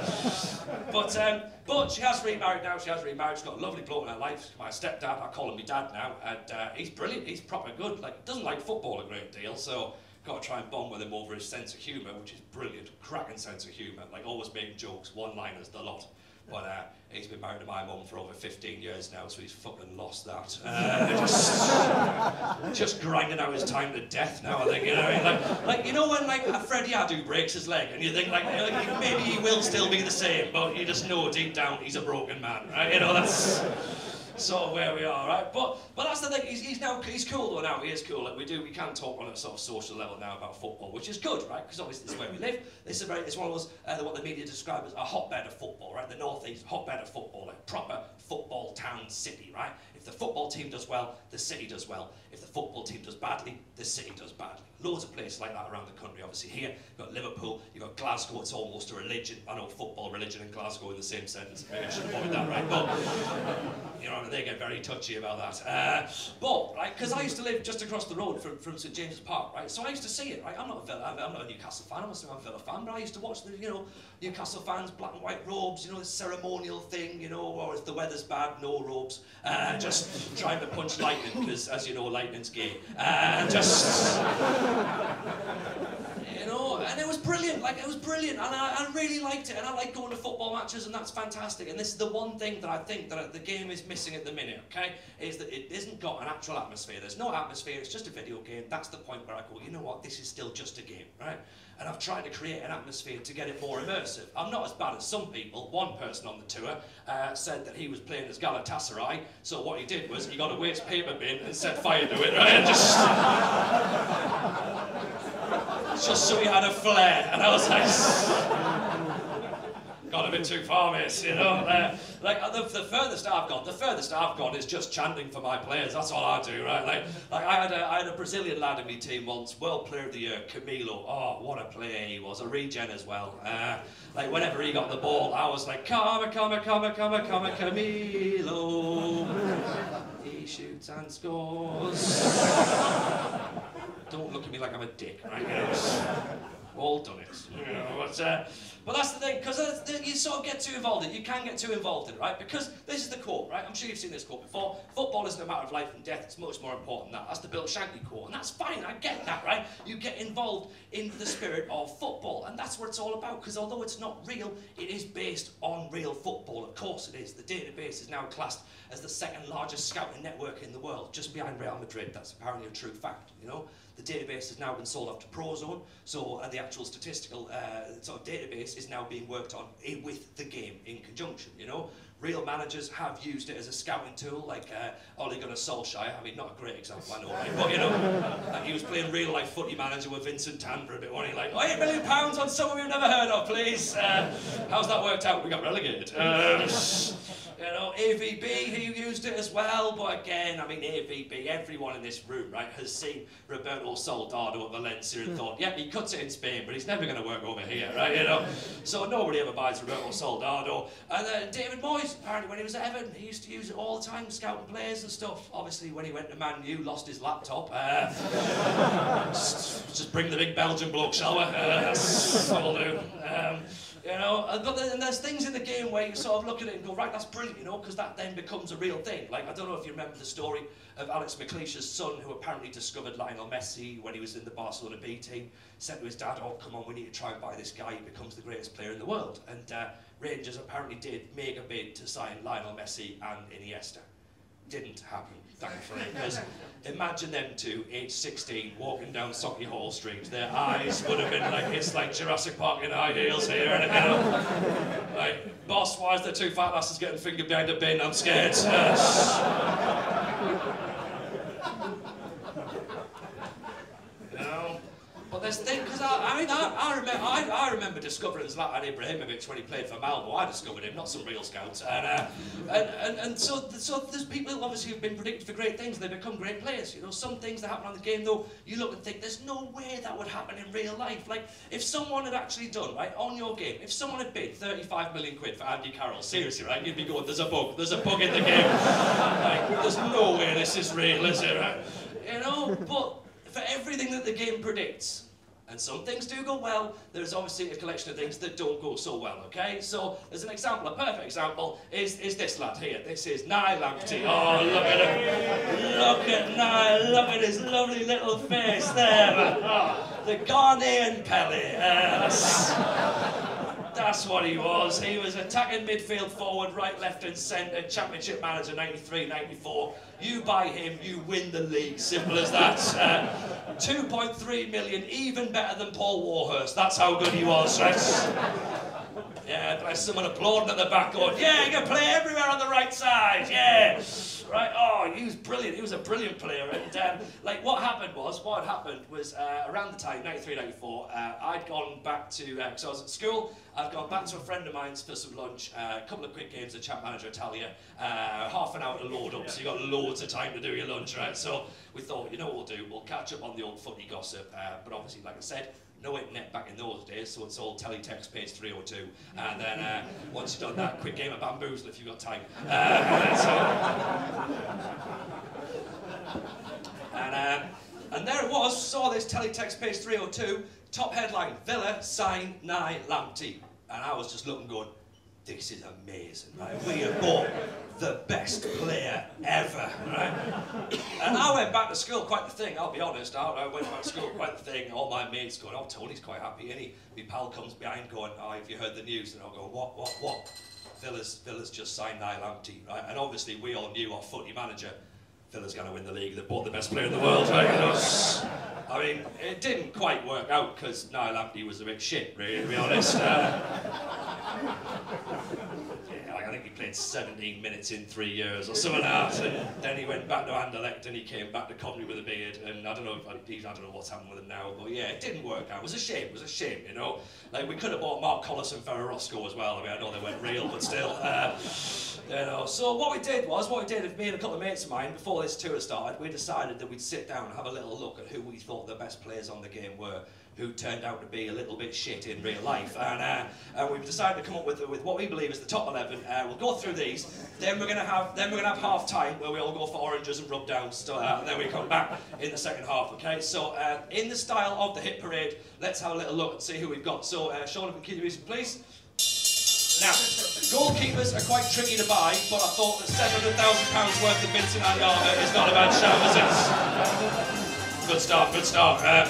but, um, but she has remarried now, she has remarried, she's got a lovely bloke in her life. My stepdad, I call him my dad now, and uh, he's brilliant, he's proper good. Like, doesn't like football a great deal, so got to try and bond with him over his sense of humour, which is brilliant, cracking sense of humour, like always making jokes, one-liners, the lot. But uh, he's been married to my mum for over 15 years now, so he's fucking lost that. Uh, just, just grinding out his time to death now, I think, you know. Like, like you know when like Freddie Adu breaks his leg and you think like, like maybe he will still be the same, but you just know deep down he's a broken man, right? You know, that's sort of where we are, right? But but that's the thing. He's, he's now he's cool though. Now he is cool. Like we do, we can talk on a sort of social level now about football, which is good, right? Because obviously this is where we live. This is very. It's one of those uh, what the media describe as a hotbed of football, right? The northeast hotbed of football, like proper football town city, right? If the football team does well, the city does well. If the football team does badly, the city does badly. Loads of places like that around the country. Obviously here you've got Liverpool, you've got Glasgow. It's almost a religion. I know football, religion, and Glasgow in the same sentence. Maybe I should avoid that, right? But you know they get very touchy about that. Uh, but right, because I used to live just across the road from, from St James's Park, right? So I used to see it, right? I'm not a Villa, I'm not a Newcastle fan. I'm not a Villa fan, but I used to watch the, you know, Newcastle fans, black and white robes, you know, this ceremonial thing, you know, or if the weather's bad, no robes. Uh, just trying to punch lightning because, as you know, lightning's. Uh, just you know, and it was brilliant. Like it was brilliant, and I, I really liked it. And I like going to football matches, and that's fantastic. And this is the one thing that I think that the game is missing at the minute. Okay, is that it isn't got an actual atmosphere. There's no atmosphere. It's just a video game. That's the point where I go. You know what? This is still just a game, right? And I've tried to create an atmosphere to get it more immersive. I'm not as bad as some people. One person on the tour uh, said that he was playing as Galatasaray, so what he did was he got a waste paper bin and set fire to it, right? And just, just so he had a flare, and I was like gone a bit too far, miss, You know, uh, like the, the furthest I've gone, the furthest I've gone is just chanting for my players. That's all I do, right? Like, like I had a, I had a Brazilian lad in my team once, World Player of the Year, Camilo. Oh, what a player he was, a regen as well. Uh, like whenever he got the ball, I was like, come, come, come, come, come, Camilo. He shoots and scores. Don't look at me like I'm a dick, right? You know, all done it. You know, but, uh, but that's the thing, because you sort of get too involved in it. You can get too involved in it, right? Because this is the quote, right? I'm sure you've seen this quote before. Football isn't a matter of life and death. It's much more important than that. That's the Bill Shankly quote. And that's fine. I get that, right? You get involved in the spirit of football. And that's what it's all about. Because although it's not real, it is based on real football. Of course it is. The database is now classed as the second largest scouting network in the world, just behind Real Madrid. That's apparently a true fact, you know? The database has now been sold off to Prozone, so uh, the actual statistical uh, sort of database is now being worked on in, with the game in conjunction, you know? Real managers have used it as a scouting tool, like uh, Ole Gunnar Solskjaer. I mean, not a great example, I know, right? But, you know, uh, he was playing real-life footy manager with Vincent Tan for a bit, wasn't he? Like, oh, eight million pounds on someone we've never heard of, please. Uh, how's that worked out? We got relegated. Uh, you know, AVB, he used it as well, but again, I mean, AVB, everyone in this room, right, has seen Roberto Soldado at Valencia and thought, yeah, he cuts it in Spain, but he's never going to work over here, right, you know? So nobody ever buys Roberto Soldado. And then David Moyes, apparently, when he was at Everton, he used to use it all the time, scouting players and stuff. Obviously, when he went to Man U, lost his laptop. Uh, just, just, bring the big Belgian bloke, shall we? Uh, we'll do. Um, you know, and there's things in the game where you sort of look at it and go, right, that's brilliant, you know, because that then becomes a real thing. Like, I don't know if you remember the story of Alex McLeish's son, who apparently discovered Lionel Messi when he was in the Barcelona B team, said to his dad, oh, come on, we need to try and buy this guy, he becomes the greatest player in the world. And uh, Rangers apparently did make a bid to sign Lionel Messi and Iniesta. Didn't happen thankfully. Because imagine them two, age 16, walking down Sauchiehall Street. Their eyes would have been like, it's like Jurassic Park in high heels here. And, you know, like, boss, why is there two fat lasses getting fingered behind a bin? I'm scared. there's things, because I, I mean, I, I, remember, I, I remember discovering Zlatan Ibrahimovic when he played for Malmo. I discovered him, not some real scouts. And, uh, and, and, and so, so there's people obviously who've been predicted for great things, they become great players. You know, some things that happen on the game, though, you look and think, there's no way that would happen in real life. Like, if someone had actually done, right, on your game, if someone had bid 35 million quid for Andy Carroll, seriously, right, you'd be going, there's a bug, there's a bug in the game. like, there's no way this is real, is it, right? You know, but for everything that the game predicts, and some things do go well, there's obviously a collection of things that don't go so well, okay? So, as an example, a perfect example is, is this lad here. This is Nii Lamptey. Oh, look at him. Look at Nii. Look at his lovely little face there. Oh, the Ghanaian Pele. Uh, that's what he was. He was attacking midfield forward, right, left and centre, championship manager 93, 94. You buy him, you win the league. Simple as that. Uh, 2.3 million, even better than Paul Warhurst. That's how good he was, right? Yeah, bless someone applauding at the back going, yeah, you can play everywhere on the right side, yeah right? Oh, he was brilliant. He was a brilliant player. And um, like, what happened was, what had happened was uh, around the time, 93, 94, uh, I'd gone back to, because uh, I was at school, I'd gone back to a friend of mine's for some lunch, uh, a couple of quick games of Champ Manager Italia, uh, half an hour to load up, so you got loads of time to do your lunch, right? So we thought, you know what we'll do? We'll catch up on the old footy gossip, uh, but obviously, like I said, no internet back in those days, so it's all teletext page 302. And then uh, once you've done that, quick game of bamboozle if you've got time. Uh, and, so, and, uh, and there it was, saw this teletext page 302, top headline, Villa sign Nii Lamptey. And I was just looking going, this is amazing, right? We have bought the best player ever, right? And I went back to school, quite the thing, I'll be honest. I, went back to school, quite the thing. All my mates going, oh, Tony's quite happy, and he? My pal comes behind going, oh, have you heard the news? And I'll go, what, what, what? Villa's, Villa's just signed Nii Lamptey, right? And obviously we all knew our footy manager, Villa's going to win the league. They bought the best player in the world, I mean, it didn't quite work out because Nii Lamptey was a bit shit, really, to be honest. Uh, think he played 17 minutes in three years or something like that. And then he went back to Anderlecht and he came back to Coventry with a beard. And I don't know, if, I don't know what's happened with him now. But yeah, it didn't work out. It was a shame. It was a shame, you know. Like we could have bought Mark Collis and Ferrero Roscoe as well. I mean, I know they weren't real, but still. Uh, you know, so what we did was, what we did, if me and a couple of mates of mine, before this tour started, we decided that we'd sit down and have a little look at who we thought the best players on the game were who turned out to be a little bit shit in real life. And, uh, we've decided to come up with, with what we believe is the top 11. Uh, we'll go through these. Then we're going to have then we're going to have half time where we all go for oranges and rub downs. uh, and then we come back in the second half. Okay. So uh, in the style of the hit parade, let's have a little look and see who we've got. So uh, Sean, if the music, please. Now, goalkeepers are quite tricky to buy, but I thought that £700,000 worth of Vincent Enyeama is not a bad shout, is it? Good start, good start. Uh,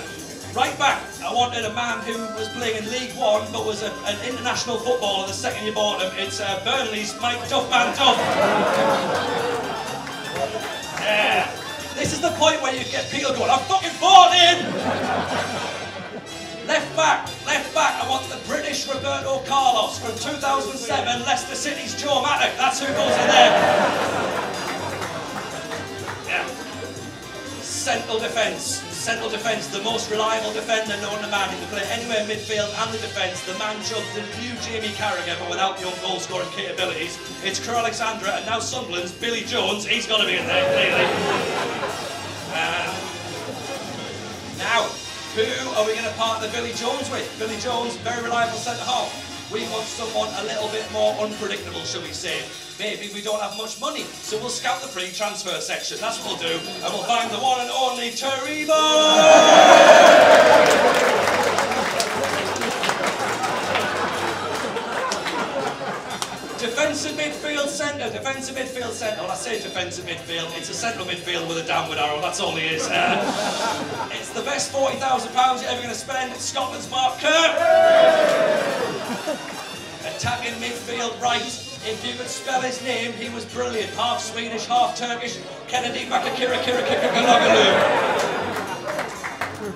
right back, I wanted a man who was playing in League One, but was a, an international footballer the second you bought him. It's uh, Burnley's Mike Duffman Duff. Yeah. This is the point where you get people going, I'm fucking bought in! Left back, left back, I want the British Roberto Carlos from 2007, Leicester City's Joe Mattock. That's who goes in there. Yeah. Central defence, central defence, the most reliable defender known to man. He can play anywhere midfield and the defence. The man shoved the new Jamie Carragher, but without own goal scoring capabilities. It's Crewe Alexandra and now Sunderland's Billy Jones. He's got to be in there, clearly. Uh, now, who are we going to partner Billy Jones with? Billy Jones, very reliable centre half. We want someone a little bit more unpredictable, shall we say. Maybe we don't have much money, so we'll scout the free transfer section. That's what we'll do, and we'll find the one and only Taribo! defensive midfield centre, defensive midfield centre. Well, I say defensive midfield, it's a central midfield with a downward arrow, that's all he is. Uh, it's the best £40,000 you're ever going to spend. It's Scotland's Mark Kerr. Attacking midfield right. If you could spell his name, he was brilliant. Half Swedish, half Turkish. Kennedy Bakakira Kira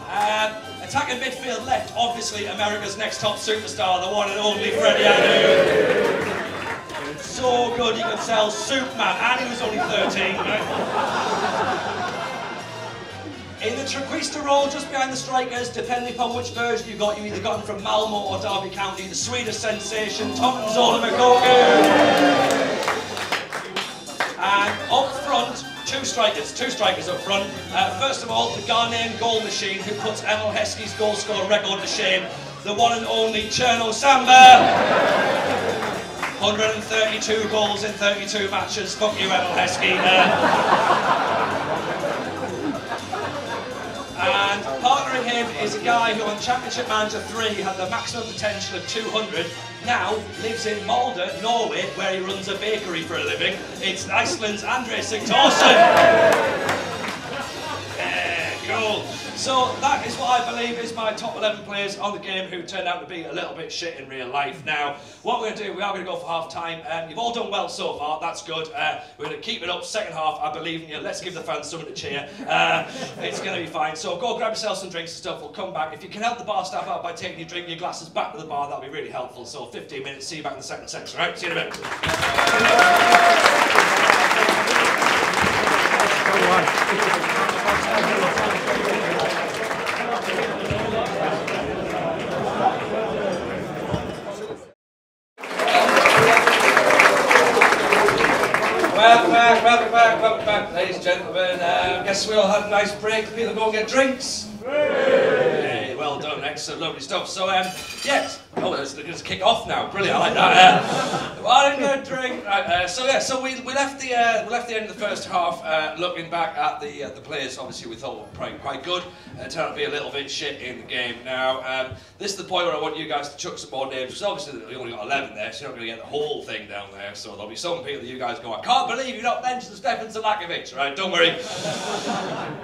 uh, attacking midfield left, obviously America's next top superstar, the one and only Freddie Adu so good he could sell Superman, and he was only 13. In the Trequartista role, just behind the strikers, depending upon which version you got, you either got him from Malmo or Derby County, the Swedish sensation, Tom Zola And up front, two strikers, two strikers up front. Uh, first of all, the Ghanaian goal machine who puts Emile Heskey's goal score record to shame, the one and only Cherno Samba. 132 goals in 32 matches. Fuck you, Emile Heskey. And partnering him is a guy who on Championship Manager 3 had the maximum potential of 200. Now lives in Molde, Norway, where he runs a bakery for a living. It's Iceland's Andri Sigthorsson. So that is what I believe is my top 11 players on the game who turned out to be a little bit shit in real life. Now, what we're going to do, we are going to go for half time. Um, you've all done well so far, that's good. Uh, we're going to keep it up, second half, I believe in you. Let's give the fans something to cheer. Uh, it's going to be fine. So go grab yourself some drinks and stuff, we'll come back. If you can help the bar staff out by taking your drink, your glasses back to the bar, that'll be really helpful. So 15 minutes, see you back in the second section, right? See you in a bit. Welcome back, welcome back, welcome back, ladies and gentlemen. Uh, guess we all had a nice break. People go and get drinks. Hey, well done. excellent, lovely stuff. So, um, yes, oh, it's going to kick off now. Brilliant, I like that. Uh, well, I'm going to drink. Uh, so yeah, so we, we left the uh, we left the end of the first half uh, looking back at the uh, the players. Obviously, we thought were quite quite good. Uh, turned out to be a little bit shit in the game. Now, um, this is the point where I want you guys to chuck some more names because obviously we only got 11 there, so you're not going to get the whole thing down there. So there'll be some people that you guys go, I can't believe you don't mention Stefan Selakovic. Right? Don't worry.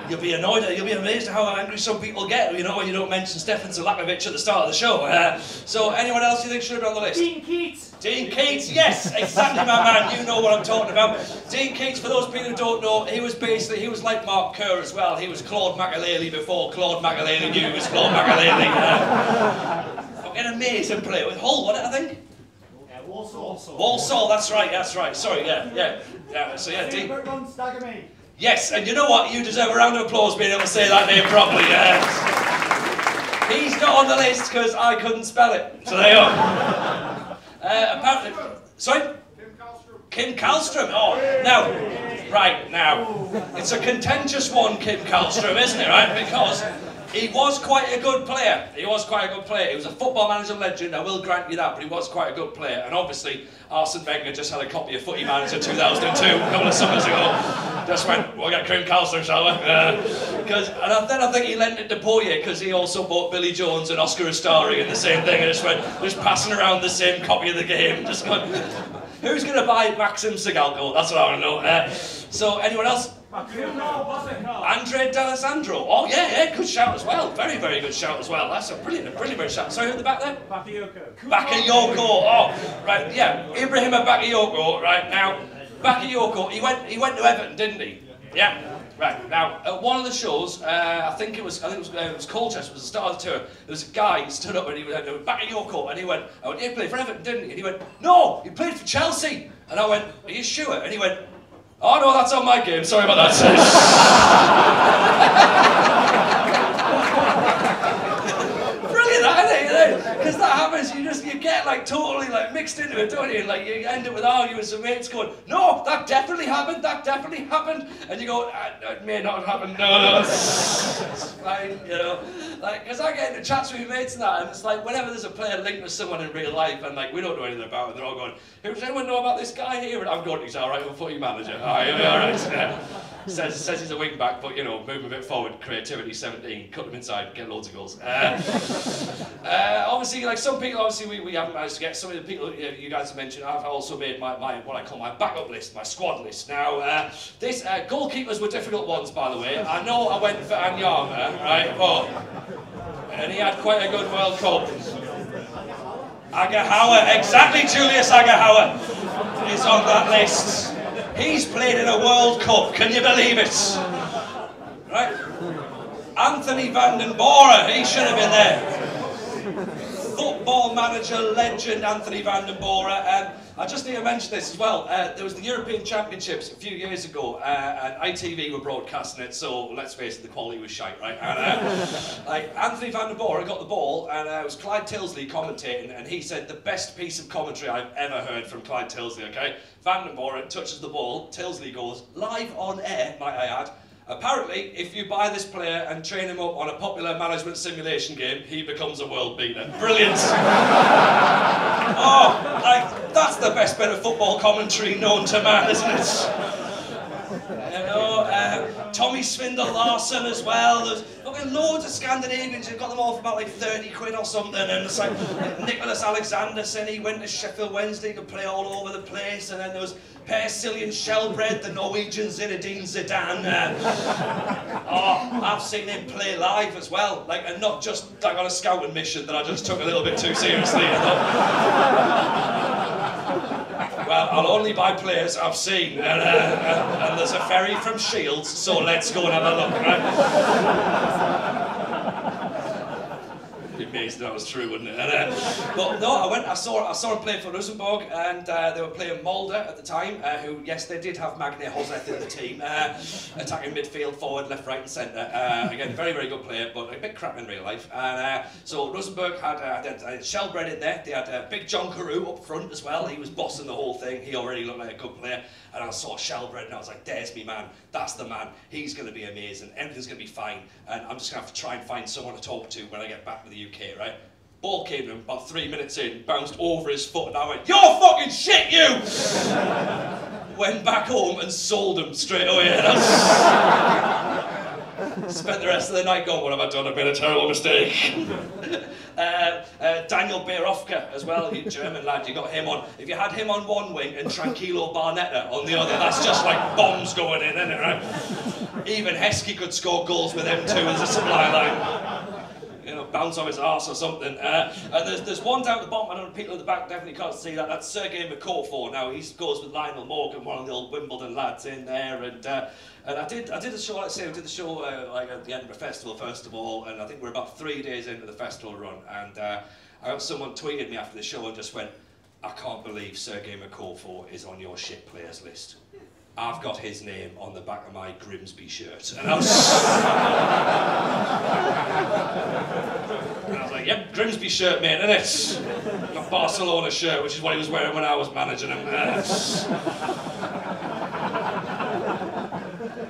You'll be annoyed. You'll be amazed at how angry some people get. You know when you don't mention Stefan Selakovic at the start of the show. Uh, so anyone else you think should have been on the list? Dean Keates. Dean Keates, yes, exactly, my man. You know what I'm talking about. Dean Keates, for those people who don't know, he was basically he was like Mark Kerr as well. He was Claude Makelele before Claude Makelele knew he was Claude Makelele. Uh, fucking amazing player with Hull, wasn't it? I think. Yeah, Walsall. Walsall, that's right, that's right. Sorry, yeah, yeah, yeah. So yeah, Dean. Favourite run, stagger me. Yes, and you know what? You deserve a round of applause being able to say that name properly. Yes. He's not on the list because I couldn't spell it. So there you go. Uh, apparently, sorry. Kim Kallstrom. Oh, now, right now, it's a contentious one, Kim Kallstrom, isn't it? Right, because he was quite a good player. He was quite a good player. He was a football manager legend. I will grant you that, but he was quite a good player. And obviously, Arsene Wenger just had a copy of Footy Manager 2002 a couple of summers ago. Just went, we'll get Kim Kallstrom, shall we? Because, and I- then I think he lent it to Poyet because he also bought Billy Jones and Oscar Astari and the same thing. And just went, just passing around the same copy of the game. Just going, who's going to buy Maxim Tsigalko? That's what I want to know. Uh, so, anyone else? Andre D'Alessandro. Oh yeah, yeah, good shout as well. Very, very good shout as well. That's a brilliant, brilliant, brilliant shout. Sorry, who at the back there? Bakayoko. Bakayoko. Oh, right, yeah. Ibrahima Bakayoko. Right now, Bakayoko. He went, he went to Everton, didn't he? Yeah. Right now, at one of the shows, uh, I think it was, I think it was, uh, it was Colchester. It was the start of the tour. There was a guy who stood up and he went, uh, Bakayoko, and he went, "I went, he played for Everton, didn't he?" And he went, "No, he played for Chelsea." And I went, "Are you sure?" And he went, "Oh no, that's on my game. Sorry about that." Brilliant, that, isn't it? Because that happens, you just you get like totally like mixed into it, don't you? Like you end up with arguments and mates going, "No, that definitely happened. That definitely happened," and you go, "Uh, "It may not have happened. No, no, it's, fine." You know, like because I get into chats with mates and that, and it's like whenever there's a player linked with someone in real life, and like we don't know anything about it, they're all going, "Who does anyone know about this guy here?" And I'm going, "He's all right, I'm a footy manager. All right, all right." Says, says he's a wing back, but you know, move him a bit forward, creativity 17, cut him inside, get loads of goals. Uh, uh, obviously, like some people, obviously we, we haven't managed to get some of the people you, you guys have mentioned. I've also made my, my what I call my backup list, my squad list. Now, uh, this uh, goalkeepers were difficult ones, by the way. I know I went for Enyeama, right? Oh, and he had quite a good World Cup. Aghahowa, exactly, Julius Aghahowa is on that list. He's played in a World Cup, can you believe it? Right? Anthony Vanden Borre, he should have been there. Football manager legend Anthony Vanden Borre. Um, I just need to mention this as well. Uh, there was the European Championships a few years ago, uh, and ITV were broadcasting it. So let's face it, the quality was shite, right? And, uh, like Anthony Vanden Borre got the ball, and uh, it was Clive Tyldesley commentating, and he said the best piece of commentary I've ever heard from Clive Tyldesley. Okay, Vanden Borre touches the ball, Tyldesley goes live on air, might I add. Apparently, if you buy this player and train him up on a popular management simulation game, he becomes a world beater. Brilliant! oh, like, that's the best bit of football commentary known to man, isn't it? Tommy Svindal Larsen as well. There's fucking loads of Scandinavians. You've got them all for about like 30 quid or something. And it's like Nicholas Alexander said he went to Sheffield Wednesday, could play all over the place. And then there was Per Ciljan Skjelbred, the Norwegian Zinedine Zidane. Uh, oh, I've seen him play live as well. Like, and not just like on a scouting mission that I just took a little bit too seriously. Well, I'll only buy players I've seen, and, uh, and, and there's a ferry from Shields, so let's go and have a look, right? Amazing that was true, wouldn't it? And, uh, but no, I went, I saw, I saw him play for Rosenborg, and uh, they were playing Molde at the time, uh, who, yes, they did have Magne Hoseth in the team, uh, attacking midfield, forward, left, right, and centre. Uh, again, very, very good player, but a bit crap in real life. And uh, so Rosenborg had, uh, had, Skjelbred in there. They had Big John Carew up front as well. He was bossing the whole thing. He already looked like a good player. And I saw Skjelbred, and I was like, "There's me, man. That's the man. He's going to be amazing. Everything's going to be fine. And I'm just going to have to try and find someone to talk to when I get back to the UK, right?" Ball came him about three minutes in, bounced over his foot, and I went, "You're fucking shit, you!" went back home and sold him straight away. Spent the rest of the night going, what have I done? I've made a terrible mistake. uh, uh, Daniel Berofka as well, he German lad, you got him on. If you had him on one wing and Tranquilo Barnetta on the other, that's just like bombs going in, isn't it, right? Even Heskey could score goals with them two as a supply line you bounce off his arse or something. Uh, and there's, there's one down at the bottom, I know people at the back definitely can't see that. That's Sergei McCawthor now. He goes with Lionel Morgan, one of the old Wimbledon lads in there. And uh, and I did I did a show, like I say, I did the show uh, like at the Edinburgh Festival first of all, and I think we're about three days into the festival run. And uh, I someone tweeted me after the show and just went, I can't believe Sergei McCawthor is on your shit players list. I've got his name on the back of my Grimsby shirt. And I was, and I was like, yep, Grimsby shirt, mate, and it's a Barcelona shirt, which is what he was wearing when I was managing him. Uh,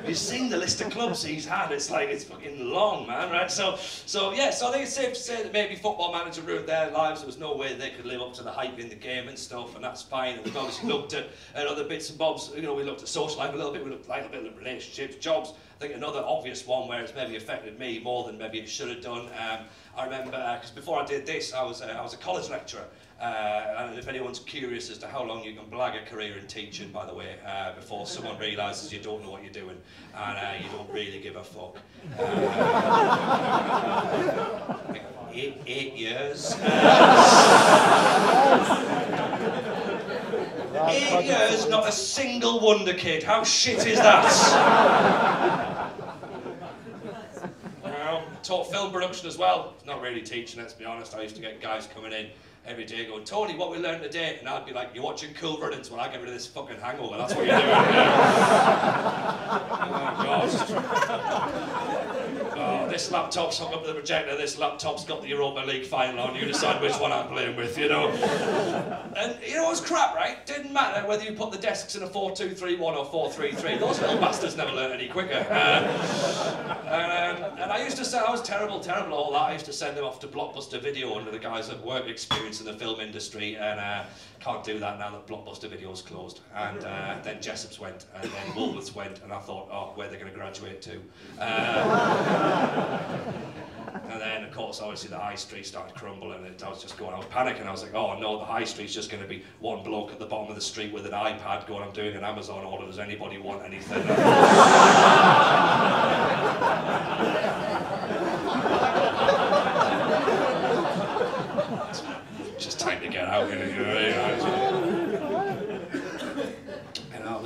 You've seen the list of clubs he's had. It's like it's fucking long, man, right? So, so yeah. So I think it's safe to say that maybe Football Manager ruined their lives. There was no way they could live up to the hype in the game and stuff, and that's fine. And we've obviously looked at, at other bits and bobs. You know, we looked at social life a little bit. We looked like a bit of relationships, jobs. I think another obvious one where it's maybe affected me more than maybe it should have done. Um, I remember because uh, before I did this, I was uh, I was a college lecturer. Uh, and if anyone's curious as to how long you can blag a career in teaching, by the way, uh, before someone realises you don't know what you're doing and uh, you don't really give a fuck. Uh, eight, eight years. eight years, not a single wonder kid. How shit is that? well, taught film production as well. Not really teaching, let's be honest. I used to get guys coming in every day going, Tony, what we learned today? And I'd be like, you're watching Cool Runnings when I get rid of this fucking hangover. That's what you're doing. oh, God. Oh, this laptop's hooked up to the projector, this laptop's got the Europa League final on, you decide which one I'm playing with, you know. And, you know, it was crap, right? Didn't matter whether you put the desks in a 4-2-3-1 or 4-3-3. Those little bastards never learn any quicker. Uh, and, um, and I used to say, I was terrible, terrible all that. I used to send them off to Blockbuster Video under the guys that work experience in the film industry, and uh, can't do that now that Blockbuster Video's closed. And uh, then Jessops went, and then Woolworths went, and I thought, oh, where are they're going to graduate to. Uh, and then, of course, obviously the high street started crumbling, and I was just going, I was panicking. I was like, oh no, the high street's just going to be one bloke at the bottom of the street with an iPad going, I'm doing an Amazon order, does anybody want anything? just time to get out. You know,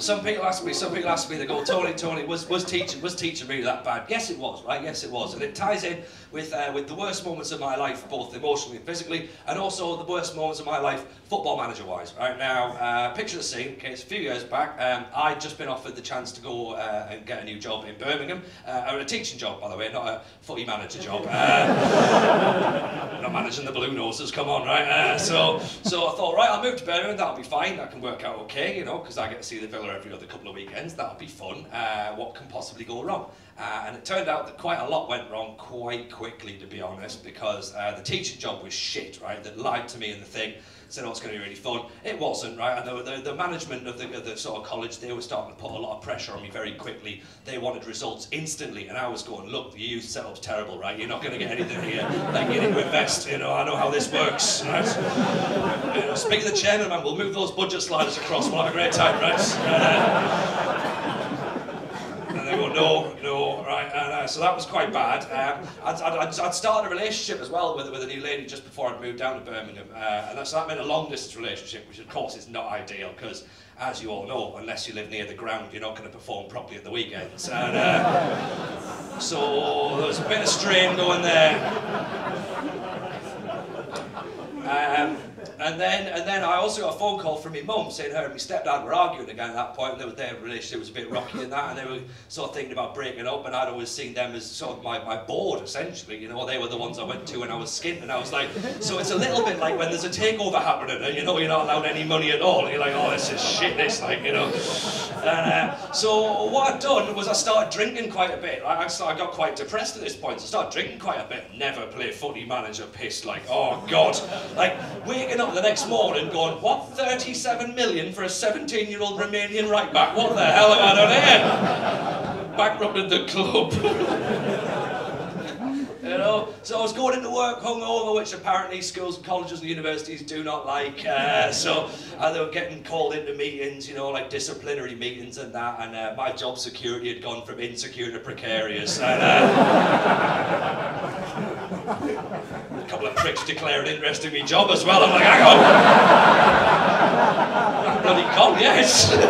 some people ask me, some people ask me, they go, Tony, Tony, was, was teaching, was teaching really that bad? Yes, it was, right? Yes, it was. And it ties in with, uh, with the worst moments of my life, both emotionally and physically, and also the worst moments of my life, football manager-wise. Right now, uh, picture the scene, okay, it's a few years back. Um, I'd just been offered the chance to go uh, and get a new job in Birmingham, uh, a teaching job, by the way, not a footy manager job. Uh, not managing the Blue Noses, come on, right? Uh, so, so I thought, right, I'll move to Birmingham, that'll be fine, that can work out okay, you know, because I get to see the Villa every other couple of weekends. That'll be fun. Uh, what can possibly go wrong? Uh, and it turned out that quite a lot went wrong quite quickly, to be honest, because uh, the teaching job was shit, right? That lied to me in the thing, said, oh, it's going to be really fun. It wasn't, right? And the, the, the management of the, the sort of college, they were starting to put a lot of pressure on me very quickly. They wanted results instantly, and I was going, look, the youth setup's terrible, right? You're not going to get anything here. Like, you need to invest, you know, I know how this works, right? You know, speak the chairman, man, we'll move those budget sliders across, we'll have a great time, right? Uh, they go, no, no, right? And uh, so that was quite bad. Um, I'd, I'd, I'd, started a relationship as well with, with a new lady just before I'd moved down to Birmingham. Uh, and that, so that meant a long distance relationship, which of course is not ideal because, as you all know, unless you live near the ground, you're not going to perform properly at the weekends. And, uh, so there was a bit of strain going there. And then and then I also got a phone call from my mum saying her and my stepdad were arguing again at that point, and they were, their relationship was a bit rocky and that, and they were sort of thinking about breaking up, and I'd always seen them as sort of my, my board essentially. You know, they were the ones I went to when I was skint, and I was like, so it's a little bit like when there's a takeover happening, and you know you're not allowed any money at all. You're like, oh, this is shit, this like you know. And uh, so what I'd done was I started drinking quite a bit. I, I got quite depressed at this point, so I started drinking quite a bit. Never play footy manager pissed like, oh god. Like waking up the next morning going, what 37 million for a 17 year old Romanian right back? What the hell am I done here? Bankrupted the club. You know, so I was going into work hungover, which apparently schools and colleges and universities do not like. Uh, so uh, they were getting called into meetings, you know, like disciplinary meetings and that. And uh, my job security had gone from insecure to precarious. And, uh, a couple of pricks declared interest in my job as well. I'm like, hang on. Bloody con, yes.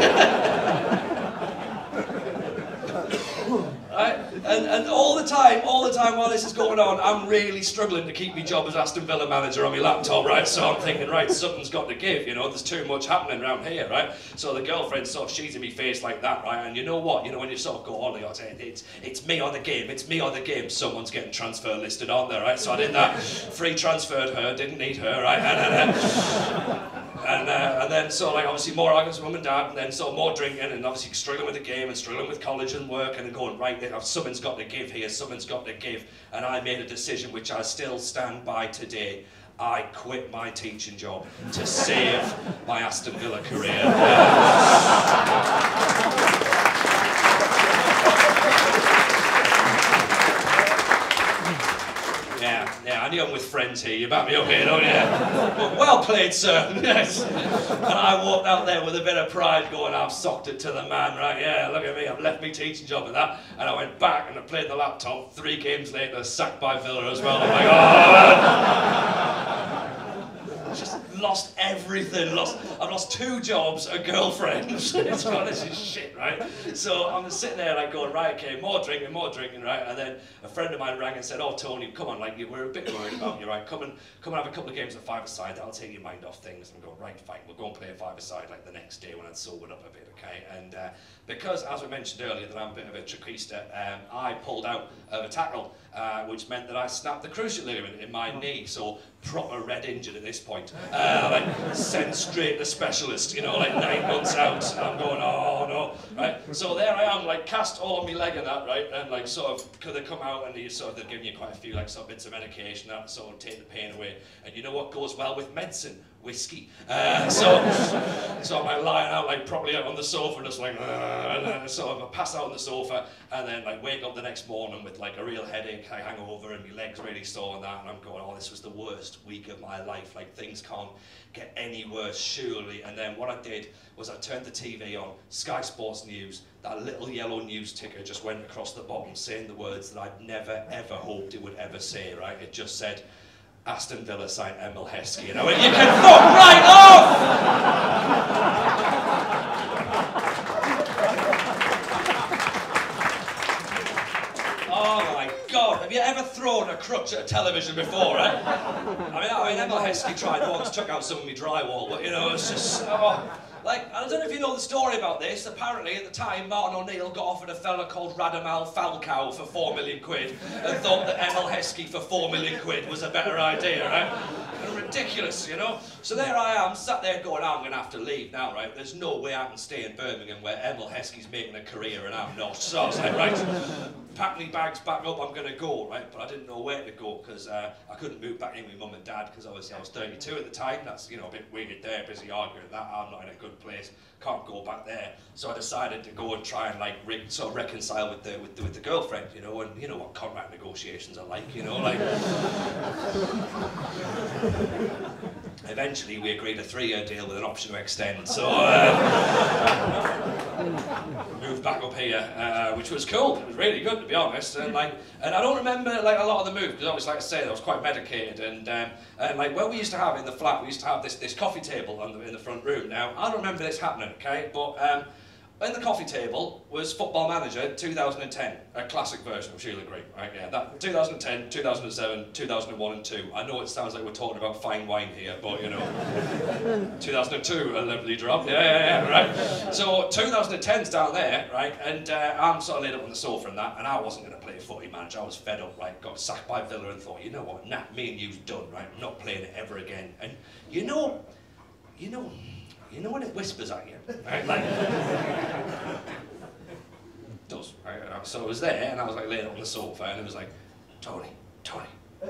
Right? And, and all the time, all the time while this is going on, I'm really struggling to keep my job as Aston Villa manager on my laptop, right? So I'm thinking, right, something's got to give, you know, there's too much happening around here, right? So the girlfriend sort of she's in my face like that, right? And you know what? You know, when you sort of go, oh, it's, it's, it's me on the game, it's me on the game, someone's getting transfer listed on there, right? So I did that, free transferred her, didn't need her, right? uh, and then so like obviously more arguments with mum and dad, and then so more drinking, and obviously struggling with the game and struggling with college and work, and going right, something's got to give here, something's got to give, and I made a decision which I still stand by today. I quit my teaching job to save my Aston Villa career. I knew I'm with friends here. You back me up here, don't you? But well played, sir. Yes. And I walked out there with a bit of pride going, I've socked it to the man, right? Yeah, look at me, I've left me teaching job and that. And I went back and I played the laptop. Three games later, sacked by Villa as well. I'm like, oh, just lost everything. Lost. I've lost two jobs, a girlfriend. it's got this is shit, right? So I'm sitting there like going, right, okay, more drinking, more drinking, right? And then a friend of mine rang and said, oh Tony, come on, like we're a bit worried about you, right? Come and come and have a couple of games of five-a-side. That'll take your mind off things. And I'm going, right, fine. We'll go and play a five-a-side like the next day when I'd sobered up a bit, okay? And uh, because, as we mentioned earlier, that I'm a bit of a trickster, um, I pulled out of a tackle, uh, which meant that I snapped the cruciate ligament in my knee. So proper red injured at this point. Uh, like sent straight to specialist, you know, like nine months out. I'm going, oh no, right? So there I am, like cast all on my leg and that, right? And like sort of, could they come out and they sort of, they're giving you quite a few like sort of bits of medication that sort of take the pain away. And you know what goes well with medicine? Whiskey. Uh, so, so I'm lying out like out on the sofa, just like, uh, and sort of I pass out on the sofa, and then like wake up the next morning with like a real headache, I hang over, and my legs really sore and that, and I'm going, oh, this was the worst week of my life. Like things can't get any worse, surely. And then what I did was I turned the TV on, Sky Sports News. That little yellow news ticker just went across the bottom, saying the words that I'd never ever hoped it would ever say. Right? It just said. Aston Villa signed Emile Heskey, and I went, you can fuck right off! Oh my God, have you ever thrown a crutch at a television before, right? I mean, I mean, Emile Heskey tried once, took out some of my drywall, but you know, it's just, oh. Like, I don't know if you know the story about this. Apparently, at the time, Martin O'Neill got offered a fella called Radamel Falcao for four million quid and thought that Emile Heskey for four million quid was a better idea, right? Ridiculous, you know? So there I am, sat there going, I'm going to have to leave now, right? There's no way I can stay in Birmingham where Emile Heskey's making a career and I'm not. So I was like, right, pack my bags back up, I'm going to go, right? But I didn't know where to go because uh, I couldn't move back in with mum and dad because obviously I was 32 at the time. That's, you know, a bit weird there, busy arguing that. I'm not in a good place, can't go back there. So I decided to go and try and like re- sort of reconcile with the, with the with the girlfriend, you know, and you know what contract negotiations are like, you know, like. Eventually, we agreed a three-year deal with an option to extend. So. Uh, moved back up here, uh, which was cool. It was really good, to be honest. And like, and I don't remember like a lot of the move because obviously, like I said, I was quite medicated. And um, and like where we used to have in the flat, we used to have this this coffee table on the, in the front room. Now I don't remember this happening, okay, but um, in the coffee table was Football Manager 2010, a classic version, I'm sure you'll agree, right? Yeah, that 2010, 2007, 2001 and 2. I know it sounds like we're talking about fine wine here, but you know. 2002, a lovely drop, yeah, yeah, yeah, right? So 2010's down there, right? And uh, I'm sort of laid up on the sofa and that, and I wasn't going to play footy manager, I was fed up, right? Got sacked by Villa and thought, you know what, nah, me and you's done, right? I'm not playing it ever again. And you know, you know, you know when it whispers at you, right? Like, does, right? So I was there, and I was like laying on the sofa, and it was like, Tony, Tony, do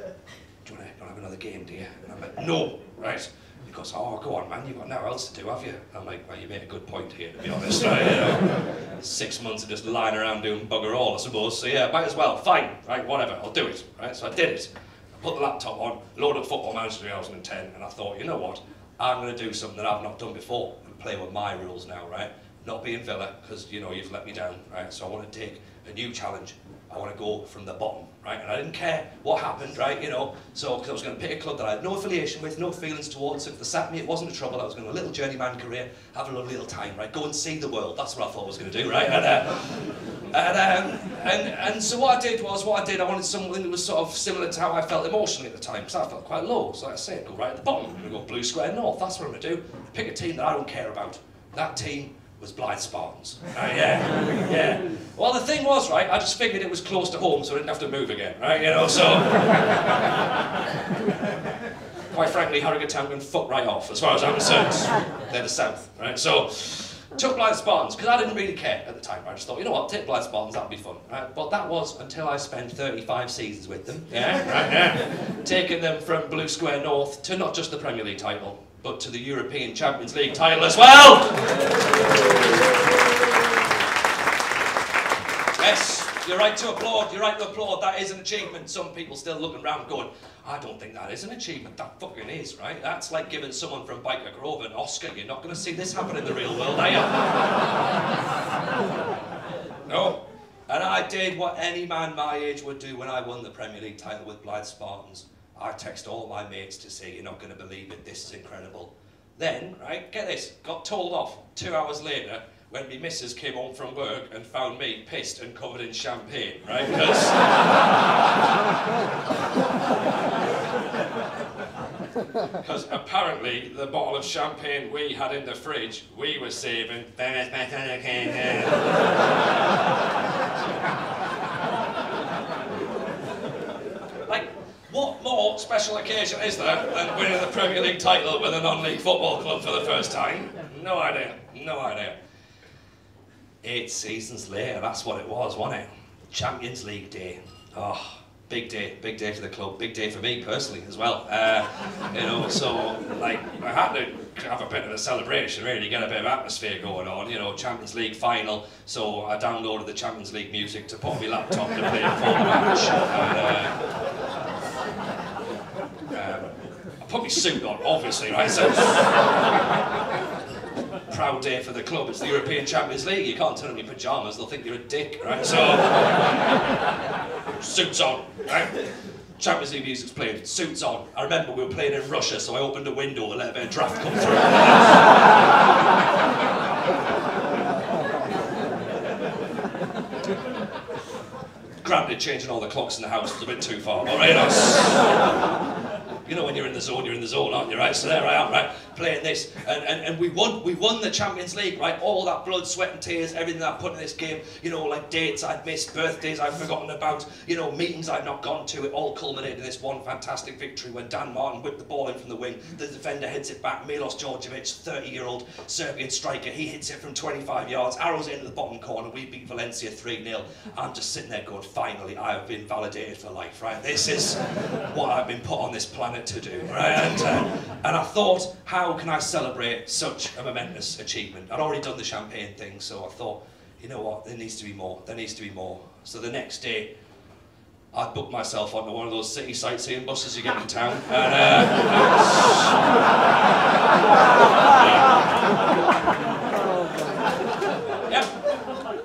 you want to have another game, do you? And I'm like, no, right? He goes, oh, go on, man, you've got nothing else to do, have you? I'm like, well, you made a good point here, to be honest, right? You know, six months of just lying around doing bugger all, I suppose. So yeah, might as well, fine, right, whatever, I'll do it, right? So I did it. I put the laptop on, loaded up Football Manager 2010, and I thought, you know what? I'm going to do something that I've not done before and play with my rules now, right? Not being Villa, because, you know, you've let me down, right? So I want to take a new challenge. I want to go from the bottom, right? And I didn't care what happened, right? You know, so because I was going to pick a club that I had no affiliation with, no feelings towards. If they sacked me, it wasn't a trouble. I was going to a little journeyman career, have a lovely little time, right? Go and see the world. That's what I thought I was going to do, right? And, uh, and, um, and, and so what I did was, what I did, I wanted something that was sort of similar to how I felt emotionally at the time, because I felt quite low. So like I say, go right at the bottom. I'm going to go blue square north. That's what I'm going to do. Pick a team that I don't care about. That team was Blyth Spartans. Right, uh, yeah, yeah. Well, the thing was, right, I just figured it was close to home, so I didn't have to move again, right, you know, so... Quite frankly, Harrogate Town can fuck right off, as far as I'm concerned. They're the south, right, so... Took Blyth Spartans, because I didn't really care at the time. I just thought, you know what, take Blyth Spartans, that'll be fun. Right? But that was until I spent 35 seasons with them. Yeah, right, yeah. Taking them from Blue Square North to not just the Premier League title, but to the European Champions League title as well. Yes, you're right to applaud, you're right to applaud. That is an achievement. Some people still looking around going, I don't think that is an achievement. That fucking is, right? That's like giving someone from Byker Grove an Oscar. You're not going to see this happen in the real world, are you? no. And I did what any man my age would do when I won the Premier League title with Blyth Spartans. I text all my mates to say, you're not going to believe it, this is incredible. Then, right, get this, got told off two hours later when my missus came home from work and found me pissed and covered in champagne, right? Because apparently the bottle of champagne we had in the fridge, we were saving. like, what special occasion is there than winning the Premier League title with a non-league football club for the first time? No idea, no idea. Eight seasons later, that's what it was, wasn't it? Champions League day. Oh, big day, big day for the club, big day for me personally as well. Uh, you know, so like I had to have a bit of a celebration, really, get a bit of atmosphere going on. You know, Champions League final. So I downloaded the Champions League music to put on my laptop to play for the match. And, uh, um, I put my suit on, obviously, right? So proud day for the club. It's the European Champions League. You can't turn on your pajamas; they'll think you're a dick, right? So, suits on, right? Champions League music's playing, suits on. I remember we were playing in Russia, so I opened a window to let a bit of draft come through. Granted, changing all the clocks in the house was a bit too far, but right, you know, you know when you're in the zone, you're in the zone, aren't you, right? So there I am, right, playing this, and, and, and we won, we won the Champions League, right? All that blood, sweat and tears, everything I put in this game, you know, like dates I'd missed, birthdays I'd forgotten about, you know, meetings I'd not gone to, it all culminated in this one fantastic victory when Dan Martin whipped the ball in from the wing, the defender heads it back, Milos Djordjevic, 30-year-old Serbian striker, he hits it from 25 yards, arrows into the bottom corner, we beat Valencia 3-0. I'm just sitting there going, finally, I have been validated for life, right? This is what I've been put on this planet to do, right? And, uh, and I thought, how can I celebrate such a momentous achievement? I'd already done the champagne thing, so I thought, you know what, there needs to be more, there needs to be more. So the next day, I booked myself onto one of those city sightseeing buses you get in town, and uh,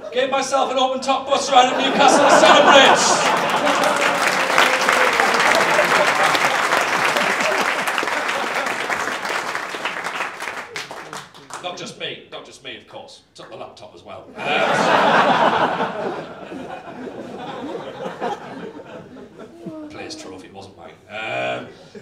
gave myself an open top bus ride in Newcastle to celebrate. Not just me, not just me, of course. Took the laptop as well. Um, Players' trophy, it wasn't mine. Um,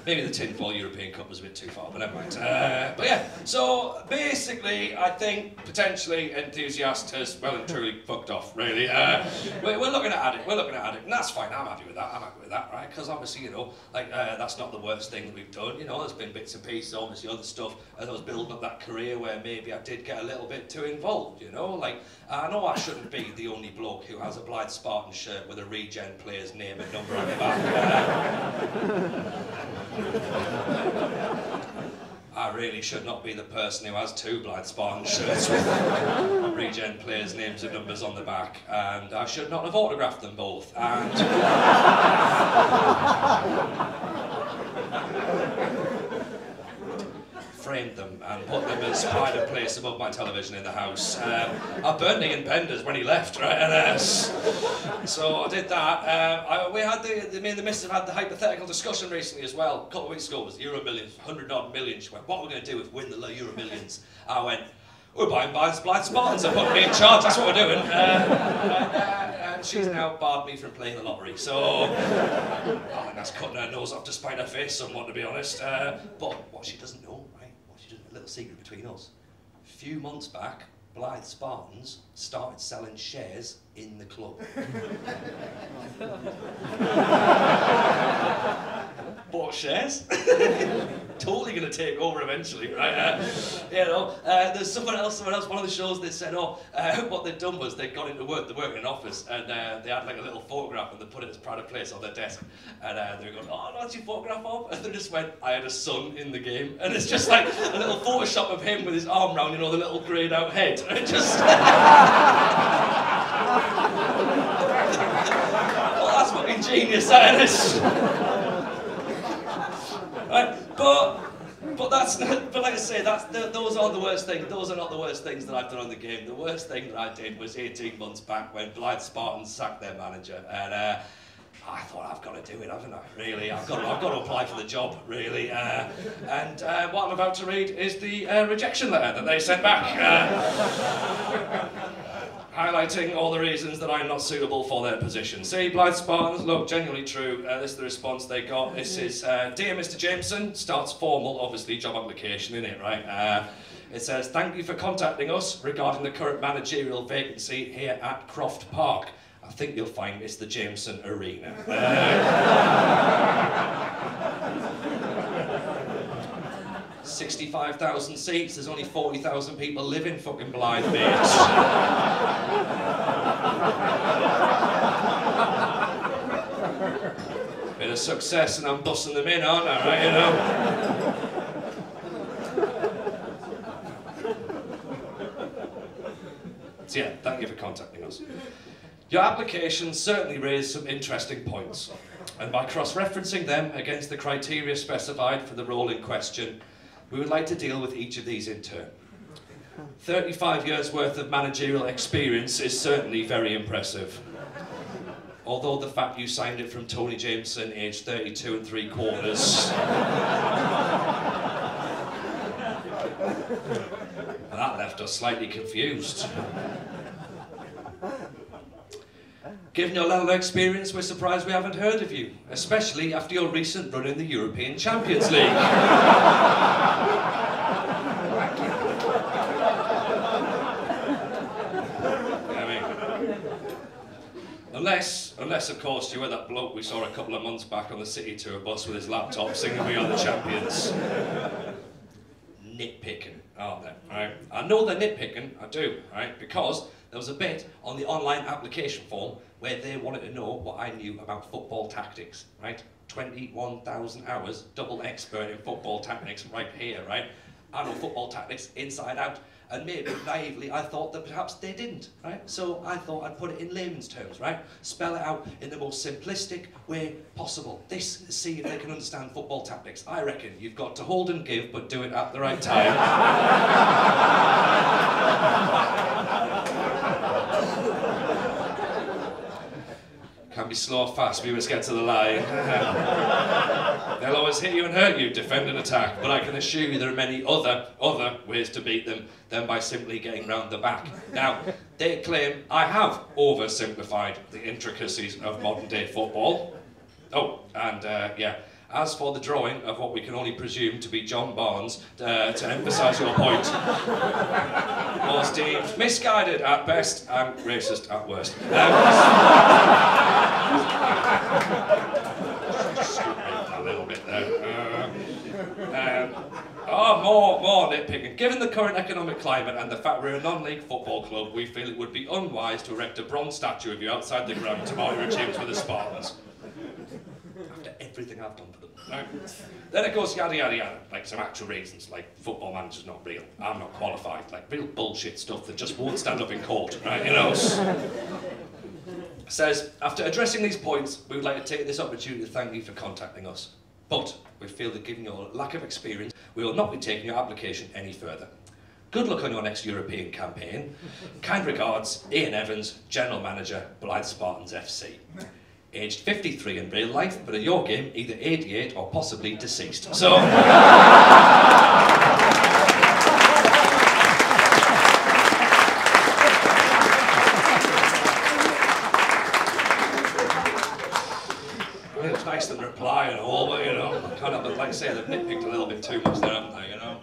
maybe the tinfoil European Cup was a bit too far, but never mind. Uh, but yeah, so basically, I think potentially enthusiast has well and truly fucked off. Really, uh, we're, we're looking at it. We're looking at it, and that's fine. I'm happy with that. I'm happy with that, right? Because obviously, you know, like uh, that's not the worst thing that we've done. You know, there's been bits and pieces, obviously other stuff I was building up that career where maybe I did get a little bit too involved. You know, like I know I shouldn't be the only bloke who has a Blyth Spartan shirt with a regen player's name and number on the back. I really should not be the person who has two Blyth Spartan shirts with regen players' names and numbers on the back, and I should not have autographed them both. And framed them and put them as pride of place above my television in the house. Um, I burned in penders when he left, right? And, uh, so I did that. Um, I, we had the, the, me and the missus had the hypothetical discussion recently as well. A couple of weeks ago was Euro Millions, 100 odd million. She went, what are we going to do if we win the Euro Millions? I went, we're buying Blyth Blyth Spartans and putting me in charge, that's what we're doing. Uh, and, uh, she's now barred me from playing the lottery. So, I think that's cutting her nose off to spite her face somewhat, to be honest. Uh, but what she doesn't know, right, what she doesn't, a little secret between us. A few months back, Blyth Spartans started selling shares in the club. Bought shares. totally going to take over eventually, right? Uh, you know, uh, there's someone else, someone else, one of the shows they said, oh, uh, what they'd done was they'd gone into work, they worked in an office, and uh, they had like a little photograph and they put it as pride of place on their desk. And uh, they were going, oh, what's your photograph of? And they just went, I had a son in the game. And it's just like a little Photoshop of him with his arm round, you know, the little greyed out head. And it just... well, that's fucking genius, that is. right, but but that's not, but like I say, that's the, those aren't the worst things. Those are not the worst things that I've done on the game. The worst thing that I did was 18 months back when Blyth Spartans sacked their manager, and uh, I thought I've got to do it, haven't I? Really, I've got to, I've got to apply for the job, really. Uh, and uh, what I'm about to read is the uh, rejection letter that they sent back. Highlighting all the reasons that I'm not suitable for their position. See, Blyth Spartans, look, genuinely true. Uh, this is the response they got. This is, uh, Dear Mr. Jameson, starts formal, obviously, job application, in it, right? Uh, it says, Thank you for contacting us regarding the current managerial vacancy here at Croft Park. I think you'll find it's the Jameson Arena. Sixty-five thousand seats. There's only forty thousand people living fucking Blyth, mate. Bit of success, and I'm bussing them in, aren't I? Right, you know. So yeah, thank you for contacting us. Your application certainly raised some interesting points, and by cross-referencing them against the criteria specified for the role in question, we would like to deal with each of these in turn. 35 years worth of managerial experience is certainly very impressive. Although the fact you signed it from Tony Jameson, aged 32 and three quarters. that left us slightly confused. Given your level of experience, we're surprised we haven't heard of you, especially after your recent run in the European Champions League. Unless, unless of course you were that bloke we saw a couple of months back on the city tour bus with his laptop singing "We Are the Champions." Nitpicking, aren't they? Right? I know they're nitpicking, I do, right? Because there was a bit on the online application form where they wanted to know what I knew about football tactics, right? 21,000 hours, double expert in football tactics right here, right? I know football tactics inside out, and maybe naively I thought that perhaps they didn't, right? So I thought I'd put it in layman's terms, right? Spell it out in the most simplistic way possible. This, see if they can understand football tactics. I reckon you've got to hold and give, but do it at the right time. can be slow or fast, we must get to the line. They'll always hit you and hurt you, defend and attack, but I can assure you there are many other, other ways to beat them than by simply getting round the back. Now, they claim I have oversimplified the intricacies of modern day football. Oh, and uh, yeah, as for the drawing of what we can only presume to be John Barnes, uh, to emphasise your point, was deemed misguided at best and racist at worst. Um, a little bit. Uh, um, oh, more, more nitpicking. Given the current economic climate and the fact we're a non-league football club, we feel it would be unwise to erect a bronze statue of you outside the ground to mark your achievements with the Spartans. Everything I've done for them. Right? Then it goes yada yada yada, like some actual reasons, like football manager's not real, I'm not qualified, like real bullshit stuff that just won't stand up in court, right? You know. Says, after addressing these points, we would like to take this opportunity to thank you for contacting us. But we feel that given your lack of experience, we will not be taking your application any further. Good luck on your next European campaign. Kind regards, Ian Evans, General Manager, Blyth Spartans FC. Aged 53 in real life, but in your game, either 88 or possibly deceased. So. I it's nice to reply and all, but you know, kind of, like I say, they've nitpicked a little bit too much there, haven't they, you know?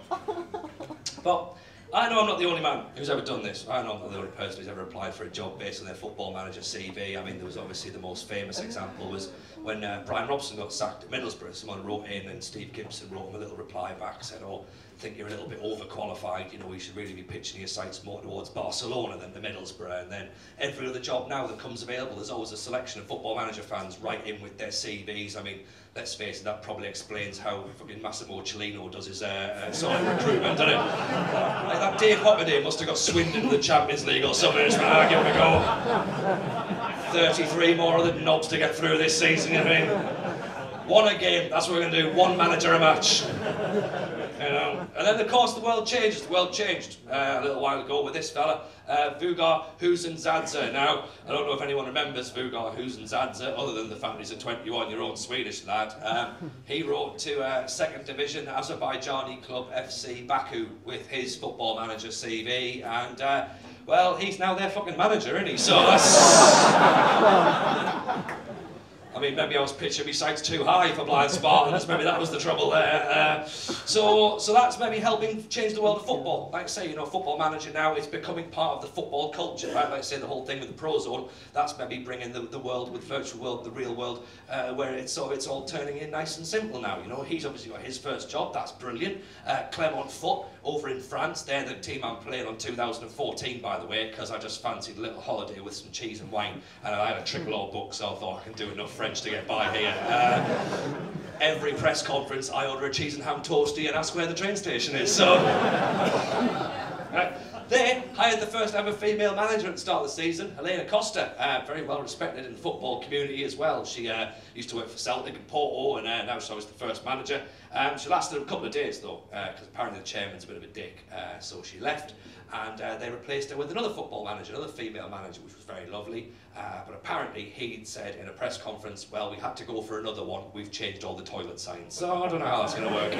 But I know I'm not the only man who's ever done this. I know I'm not the only person who's ever applied for a job based on their football manager CV. I mean, there was obviously the most famous example was when uh, Bryan Robson got sacked at Middlesbrough. Someone wrote in and Steve Gibson wrote him a little reply back, said, oh, think you're a little bit overqualified. You know, we should really be pitching your sights more towards Barcelona than the Middlesbrough. And then every other job now that comes available, there's always a selection of football manager fans right in with their CVs. I mean, let's face it, that probably explains how fucking Massimo Cellino does his uh, uh, sort of recruitment, doesn't it? like that Dave Hockaday must have got swindled in the Champions League or something. Just went, ah, give it a go. 33 more of the knobs to get through this season, you know what I mean? One a game, that's what we're going to do, one manager a match. Know? And then, of course, the world changed. The world changed uh, a little while ago with this fella, uh, Vugar Huseynzade Now, I don't know if anyone remembers Vugar Huseynzade other than the fact he's a 21-year-old Swedish lad. Um, he wrote to uh, second division Azerbaijani club FC Baku with his football manager CV, and uh, well, he's now their fucking manager, isn't he? So that's. I mean, maybe I was pitching my sights too high for Blyth Spartans. Maybe that was the trouble there. Uh, so, so that's maybe helping change the world of football. Like I say, you know, football manager now is becoming part of the football culture, right? Like I say, the whole thing with the Prozone, that's maybe bringing the, the world with virtual world, the real world, uh, where it's sort of, it's all turning in nice and simple now. You know, he's obviously got his first job. That's brilliant. Uh, Clermont Foot over in France. They're the team I'm playing on 2014, by the way, because I just fancied a little holiday with some cheese and wine, and I had a triple O book, so I thought I can do enough French to get by here. Uh, every press conference, I order a cheese and ham toastie and ask where the train station is. So, right. They hired the first ever female manager at the start of the season, Helena Costa, uh, very well respected in the football community as well. She uh, used to work for Celtic and Porto, and uh, now she was the first manager. Um, she lasted a couple of days though, because uh, apparently the chairman's a bit of a dick, uh, so she left and uh, they replaced her with another football manager, another female manager, which was very lovely. But apparently he'd said in a press conference, well, we had to go for another one. We've changed all the toilet signs. So I don't know how that's going to work.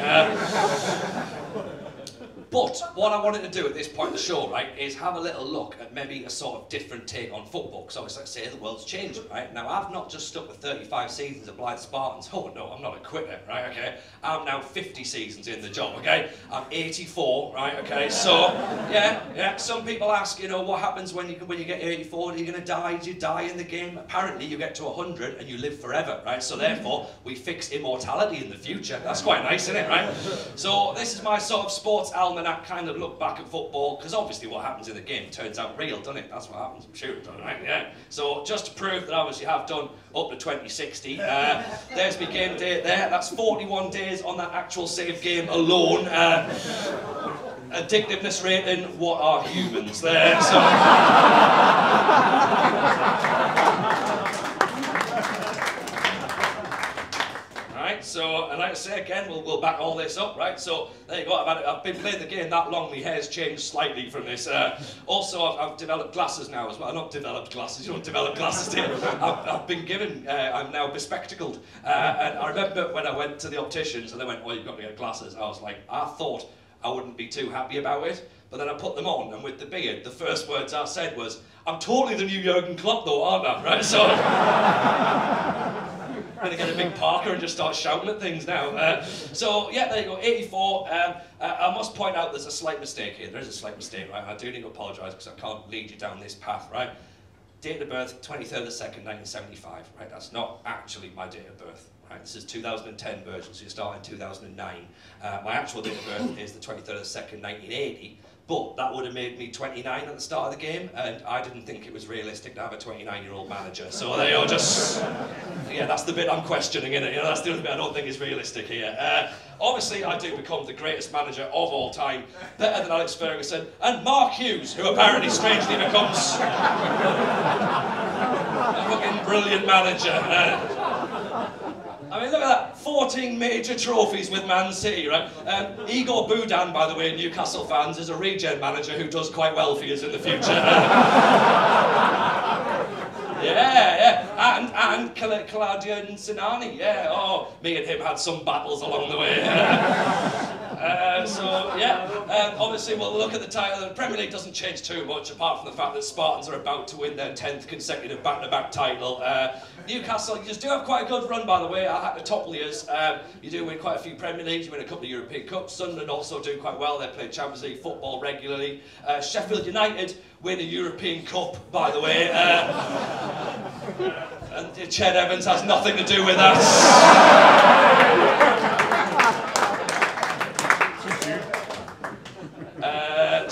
But what I wanted to do at this point in the show, right, is have a little look at maybe a sort of different take on football. Because obviously, like I say, the world's changing, right? Now, I've not just stuck with 35 seasons of Blyth Spartans. Oh, no, I'm not a quitter, right, okay? I'm now 50 seasons in the job, okay? I'm 84, right, okay? So, yeah, yeah. Some people ask, you know, what happens when you, when you get 84? Are you going to die? Do you die in the game? Apparently, you get to 100 and you live forever, right? So, therefore, we fix immortality in the future. That's quite nice, isn't it, right? So, this is my sort of sports almanac kind of look back at football, because obviously what happens in the game turns out real, doesn't it? That's what happens. I'm sure it does, right? Yeah. So just to prove that obviously have done up to 2060, uh, there's my game date there. That's 41 days on that actual save game alone. Uh, addictiveness rating, what are humans there? So. So, and like I say again, we'll, we'll back all this up, right? So, there you go. I've, had, I've been playing the game that long, my hair's changed slightly from this. Uh, also, I've, I've developed glasses now as well. I've not developed glasses, you don't develop glasses, do? I've, I've been given, uh, I'm now bespectacled. Uh, and I remember when I went to the opticians and they went, well, you've got to get glasses. I was like, I thought I wouldn't be too happy about it. But then I put them on, and with the beard, the first words I said was, I'm totally the new Jurgen Klopp though, aren't I? Right, so... I'm gonna get a big Parker and just start shouting at things now. Uh, so yeah, there you go, 84. Um, uh, I must point out there's a slight mistake here. There is a slight mistake, right? I do need to apologise because I can't lead you down this path, right? Date of birth, 23rd of 2nd, 1975, right? That's not actually my date of birth. Right, this is 2010 version, so you start in 2009. Uh, my actual date of birth is the 23rd of the 2nd, 1980, but that would have made me 29 at the start of the game, and I didn't think it was realistic to have a 29-year-old manager. So they are just, yeah, that's the bit I'm questioning, innit? You know, that's the only bit I don't think is realistic here. Uh, obviously, I do become the greatest manager of all time, better than Alex Ferguson, and Mark Hughes, who apparently strangely becomes a fucking brilliant manager. Uh, I mean, look at that. 14 major trophies with Man City, right? Um, Igor Budan, by the way, Newcastle fans, is a regen manager who does quite well for us in the future. yeah, yeah. And, and Claudio Sinani, yeah. Oh, me and him had some battles along the way. Uh, so yeah, um, we'll look at the title. The Premier League doesn't change too much, apart from the fact that Spartans are about to win their 10th consecutive back-to-back title. Uh, Newcastle, you just do have quite a good run, by the way. at the top you. Um, you do win quite a few Premier Leagues. You win a couple of European Cups. Sunderland also do quite well. They play Champions League football regularly. Uh, Sheffield United win a European Cup, by the way. Uh, and Ched Evans has nothing to do with that.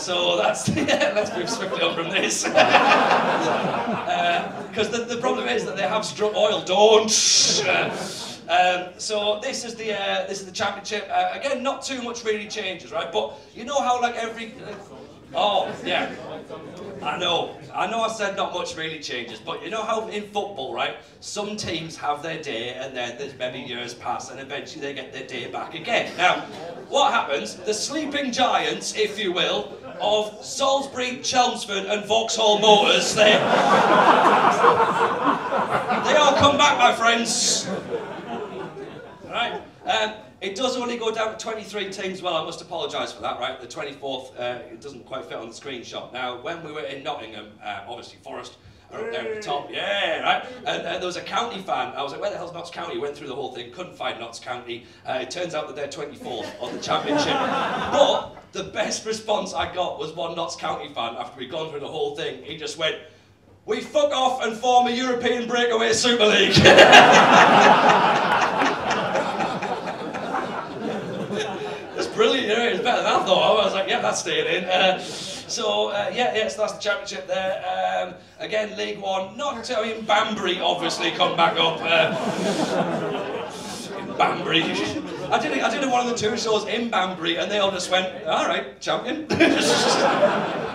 So that's yeah, let's move swiftly on from this. Because uh, the, the problem is that they have struck oil. Don't. Um, so this is the uh, this is the championship. Uh, again, not too much really changes, right? But you know how like every oh yeah, I know. I know. I said not much really changes, but you know how in football, right? Some teams have their day, and then there's maybe years pass, and eventually they get their day back again. Now, what happens? The sleeping giants, if you will, of Salisbury, Chelmsford and Vauxhall Motors. They, they all come back, my friends. Right? Um, it does only go down to 23 teams. Well, I must apologise for that, right? The 24th, uh, it doesn't quite fit on the screenshot. Now, when we were in Nottingham, uh, obviously Forest are up there at the top. Yeah, right? And uh, there was a county fan. I was like, where the hell's Notts County? Went through the whole thing, couldn't find Notts County. Uh, it turns out that they're 24th on the championship. but the best response I got was one Notts County fan after we'd gone through the whole thing. He just went, we fuck off and form a European breakaway Super League. That's brilliant, you know, it's better than I thought. I was like, yeah, that's staying in. Uh, so, uh, yeah, yes, that's the championship there. Um, again, League One, not, I mean, Banbury obviously come back up. Uh, Banbury. I did, it, I did one of the two shows in Banbury and they all just went, all right, champion. they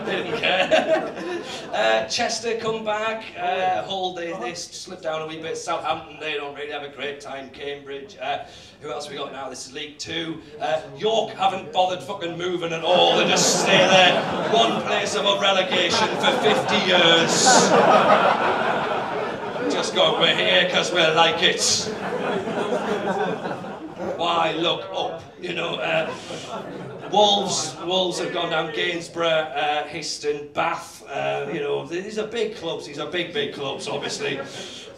didn't care. Uh, Chester come back, uh, Hull, they, they slip down a wee bit. Southampton, they don't really have a great time. Cambridge. Uh, who else we got now? This is League Two. Uh, York haven't bothered fucking moving at all. They just stay there, one place above relegation for 50 years. just go, we're here because we like it why look up? You know, uh, Wolves, Wolves have gone down. Gainsborough, uh, Histon, Bath. Uh, you know, these are big clubs. These are big, big clubs, obviously.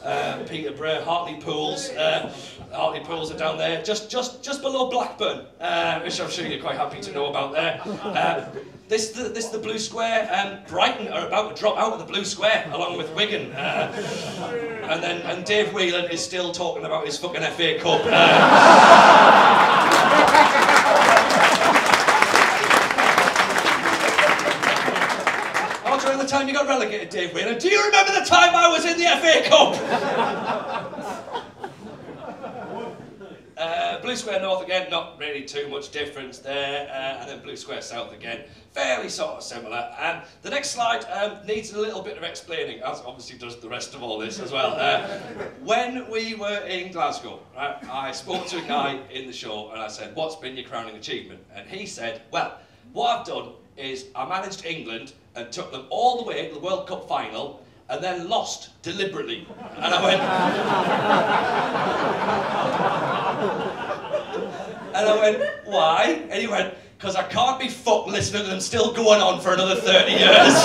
Uh, Peterborough, Hartlepool's. Uh, Hartlepool's are down there, just just just below Blackburn, uh, which I'm sure you're quite happy to know about there. Uh, this the this the blue square. Um, Brighton are about to drop out of the blue square along with Wigan, uh, and then and Dave Whelan is still talking about his fucking FA Cup. during time you got relegated, Dave Whelan. Do you remember the time I was in the FA Cup? Blue Square North again, not really too much difference there. Uh, and then Blue Square South again, fairly sort of similar. And the next slide um, needs a little bit of explaining, as obviously does the rest of all this as well. Uh, when we were in Glasgow, right, I spoke to a guy in the show and I said, what's been your crowning achievement? And he said, well, what I've done is I managed England and took them all the way to the World Cup final and then lost deliberately. And I went, and I went, why? And he went, because I can't be fucked listening to them still going on for another 30 years.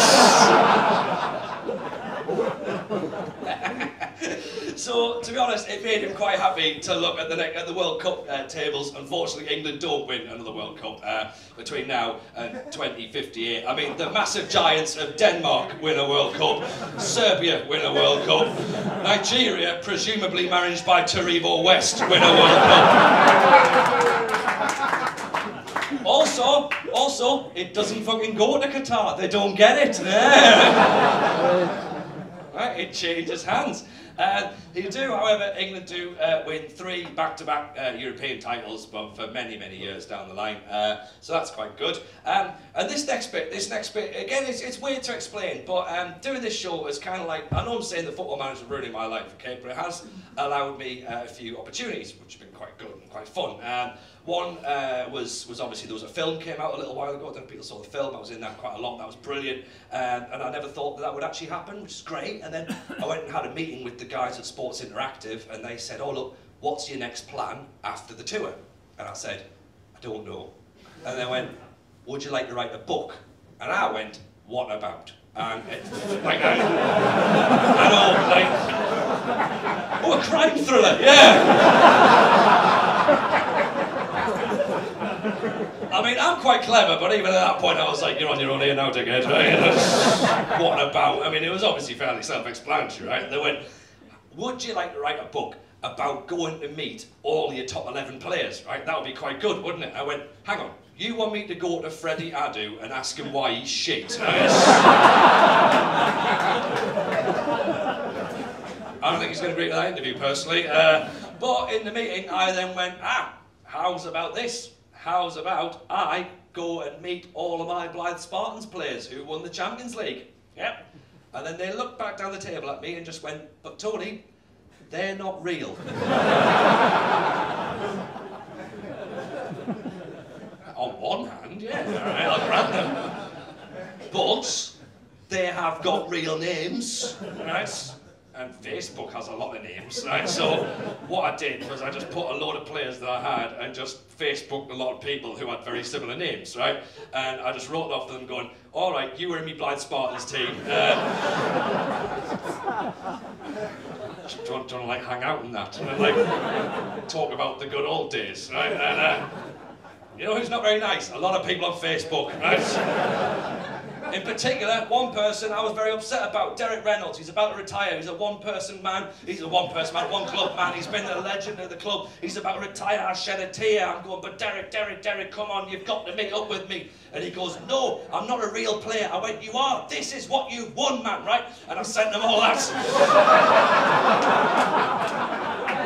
So, to be honest, it made him quite happy to look at the, at the World Cup uh, tables. Unfortunately, England don't win another World Cup uh, between now and 2058. I mean, the massive giants of Denmark win a World Cup, Serbia win a World Cup, Nigeria, presumably managed by Taribo West, win a World Cup. Also, also, it doesn't fucking go to Qatar. They don't get it. right, it changes hands. Uh, do, however, England do uh, win three back-to-back uh, European titles, but for many, many years down the line. Uh, so that's quite good. Um, and this next bit, this next bit, again, it's, it's weird to explain, but um, doing this show is kind of like, I know I'm saying the football manager ruining my life, okay, but it has allowed me uh, a few opportunities, which have been quite good and quite fun. Um, one uh, was was obviously there was a film came out a little while ago. I don't know if people saw the film. I was in that quite a lot. That was brilliant, um, and I never thought that that would actually happen, which is great. And then I went and had a meeting with the guys at Sports Interactive, and they said, "Oh look, what's your next plan after the tour?" And I said, "I don't know." And they went, "Would you like to write a book?" And I went, "What about?" And like I, I know, like, oh, a crime thriller, yeah. I mean, I'm quite clever, but even at that point, I was like, "You're on your own here now, dickhead." Right? what about? I mean, it was obviously fairly self-explanatory, right? They went, "Would you like to write a book about going to meet all your top 11 players?" Right? That would be quite good, wouldn't it? I went, "Hang on." You want me to go to Freddie Adu and ask him why he's shit? I don't think he's going to agree with that interview personally. Uh, but in the meeting, I then went, ah, how's about this? How's about I go and meet all of my Blyth Spartans players who won the Champions League? Yep. And then they looked back down the table at me and just went, but Tony, they're not real. On one hand, yeah, all right, I'll grant them. But they have got real names, right? And Facebook has a lot of names, right? So what I did was I just put a load of players that I had and just Facebooked a lot of people who had very similar names, right? And I just wrote off them going, all right, you were in me Blyth Spartans team. Uh, do you do you want to like hang out in that and like talk about the good old days, right? And uh, you know who's not very nice? A lot of people on Facebook, right? In particular, one person I was very upset about, Derek Reynolds. He's about to retire. He's a one-person man. He's a one-person man, one club man. He's been the legend of the club. He's about to retire. I shed a tear. I'm going, but Derek, Derek, Derek, come on, you've got to meet up with me. And he goes, no, I'm not a real player. I went, you are. This is what you've won, man, right? And I sent them all that.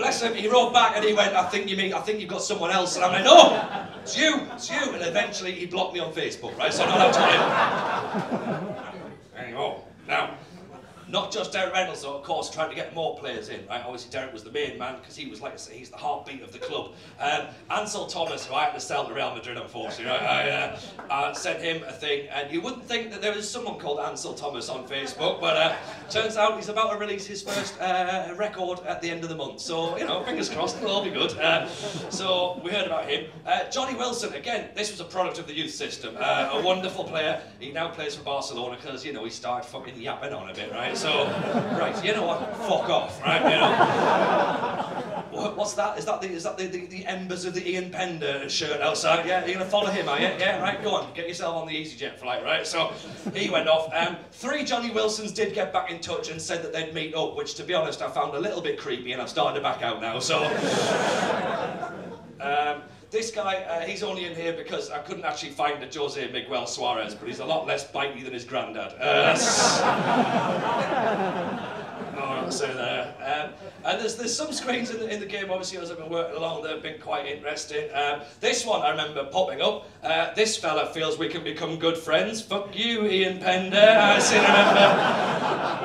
bless him, he wrote back and he went, I think you mean, I think you've got someone else. And I'm like, no, it's you, it's you. And eventually he blocked me on Facebook, right? So not allowed to him. There. Now, not just Derek Reynolds, though, of course, trying to get more players in, right? Obviously, Derek was the main man because he was, like I say, he's the heartbeat of the club. Um, Ansel Thomas, who I had to sell to Real Madrid, unfortunately, right? I uh, uh, sent him a thing, and you wouldn't think that there was someone called Ansel Thomas on Facebook, but uh, turns out he's about to release his first uh, record at the end of the month. So, you know, fingers crossed, it'll all be good. Uh, so, we heard about him. Uh, Johnny Wilson, again, this was a product of the youth system. A wonderful player. He now plays for Barcelona because, you know, he started fucking yapping on a bit, right? So, right, you know what? Fuck off, right? You know. What, what's that? Is that the is that the, the, the embers of the Ian Pender shirt outside? Yeah, you're gonna follow him, are you? Yeah, right. Go on, get yourself on the EasyJet flight, right? So he went off. Um, three Johnny Wilsons did get back in touch and said that they'd meet up, which, to be honest, I found a little bit creepy, and I'm starting to back out now. So. Um, this guy, uh, he's only in here because I couldn't actually find a Jose Miguel Suarez, but he's a lot less bitey than his granddad. Uh, say there. Um, and there's there's some screens in the, in the game, obviously, as I've been working along, that have been quite interesting. Um, this one I remember popping up. Uh, this fella feels we can become good friends. Fuck you, Ian Pender. I seem to remember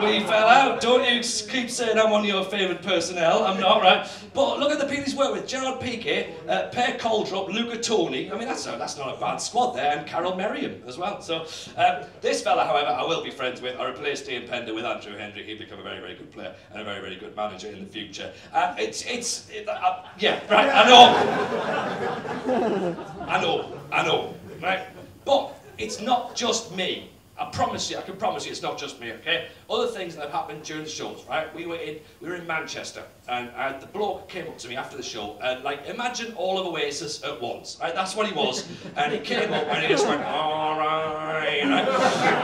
we fell out. Don't you keep saying I'm one of your favourite personnel. I'm not, right? But look at the people he's worked with. Gerard Piqué, uh, Per Krøldrup, Luca Toni. I mean, that's, a, that's not a bad squad there. And Carol Merriam as well. So um, this fella, however, I will be friends with. I replaced Ian Pender with Andrew Hendry. He'll become a very, very good player and a very, very good manager in the future. Uh, it's, it's, it, uh, yeah, right, I know. I know, I know, right? But it's not just me. I promise you, I can promise you it's not just me, okay? Other things that have happened during the shows, right? We were in we were in Manchester and the bloke came up to me after the show and like imagine all of Oasis at once, right? That's what he was. And he came up and he just went, alright, right?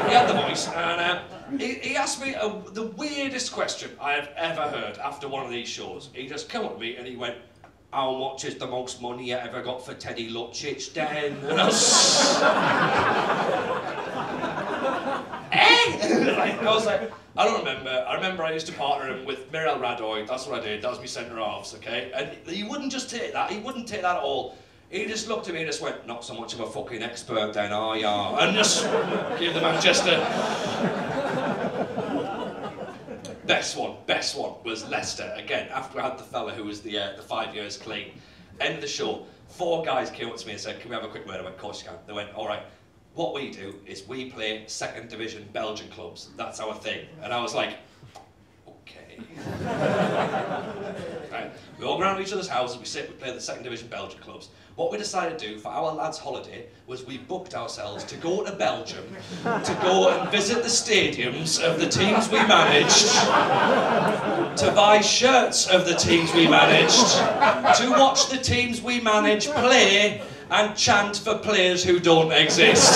He had the voice and uh, he, he asked me a, the weirdest question I have ever heard after one of these shows. He just came up to me and he went, how much is the most money you ever got for Teddy Lucic then? And I was... like, I was like, I don't remember. I remember I used to partner him with Mirel Radoi. That's what I did. That was my centre halves, okay? And he wouldn't just take that. He wouldn't take that at all. He just looked at me and just went, not so much of a fucking expert then, are ya? And just gave the Manchester. best one, best one was Leicester. Again, after I had the fella who was the, uh, the five years clean. End of the show, four guys came up to me and said, can we have a quick word? I went, of course you can. They went, all right, what we do is we play second division Belgian clubs. That's our thing. And I was like, okay. right. We all go around each other's houses, we sit, we play the second division Belgian clubs. What we decided to do for our lads' holiday was we booked ourselves to go to Belgium, to go and visit the stadiums of the teams we managed, to buy shirts of the teams we managed, to watch the teams we managed play, and chant for players who don't exist.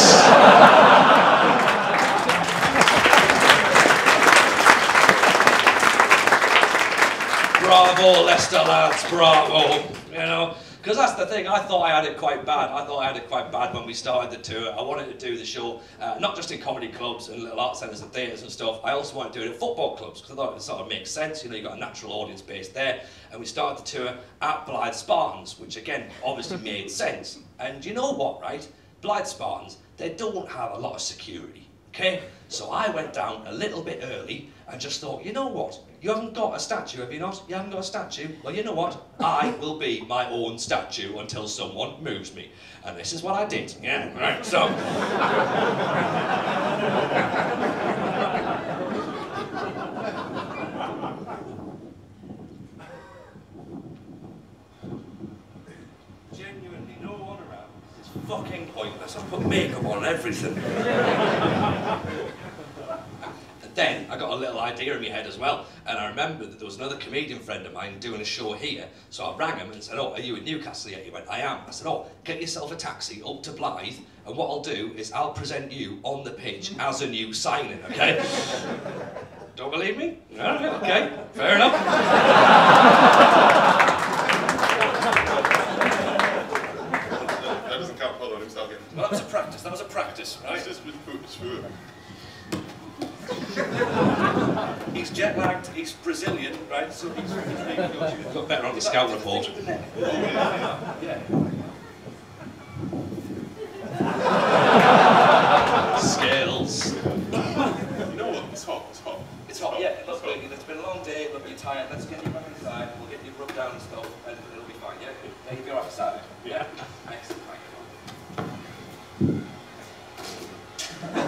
bravo, Leicester lads, bravo. You know, because that's the thing. I thought I had it quite bad. I thought I had it quite bad when we started the tour. I wanted to do the show uh, not just in comedy clubs and little art centres and theatres and stuff. I also wanted to do it at football clubs because I thought it sort of makes sense. You know, you've got a natural audience base there. And we started the tour at Blyth Spartans, which again obviously made sense. And you know what, right? Blyth Spartans, they don't have a lot of security. Okay, so I went down a little bit early and just thought, you know what? You haven't got a statue, have you not? You haven't got a statue? Well, you know what? I will be my own statue until someone moves me. And this is what I did. Yeah, right. So. Genuinely, no one around. It's fucking pointless. I put makeup on everything. And then I got a little idea in my head as well, and I remembered that there was another comedian friend of mine doing a show here. So I rang him and said, "Oh, are you in Newcastle yet?" He went, "I am." I said, "Oh, get yourself a taxi up to Blyth, and what I'll do is I'll present you on the pitch as a new signing, okay?" Don't believe me? No, okay, fair enough. That doesn't count. Hold on, let me start again. Well, that was a practice. That was a practice, right? It's just with foot, it's foot. He's jet lagged. He's Brazilian, right? So he's, he's got better on the scout report. Scales. You know what? It's hot, it's hot. It's hot, yeah. Look, look, it's been a long day. Look, you're tired. Let's get you back inside. We'll get you rubbed down and stuff, and it'll be fine. Yeah. Yeah, you'll be alright inside. Yeah. Excellent. Thank you.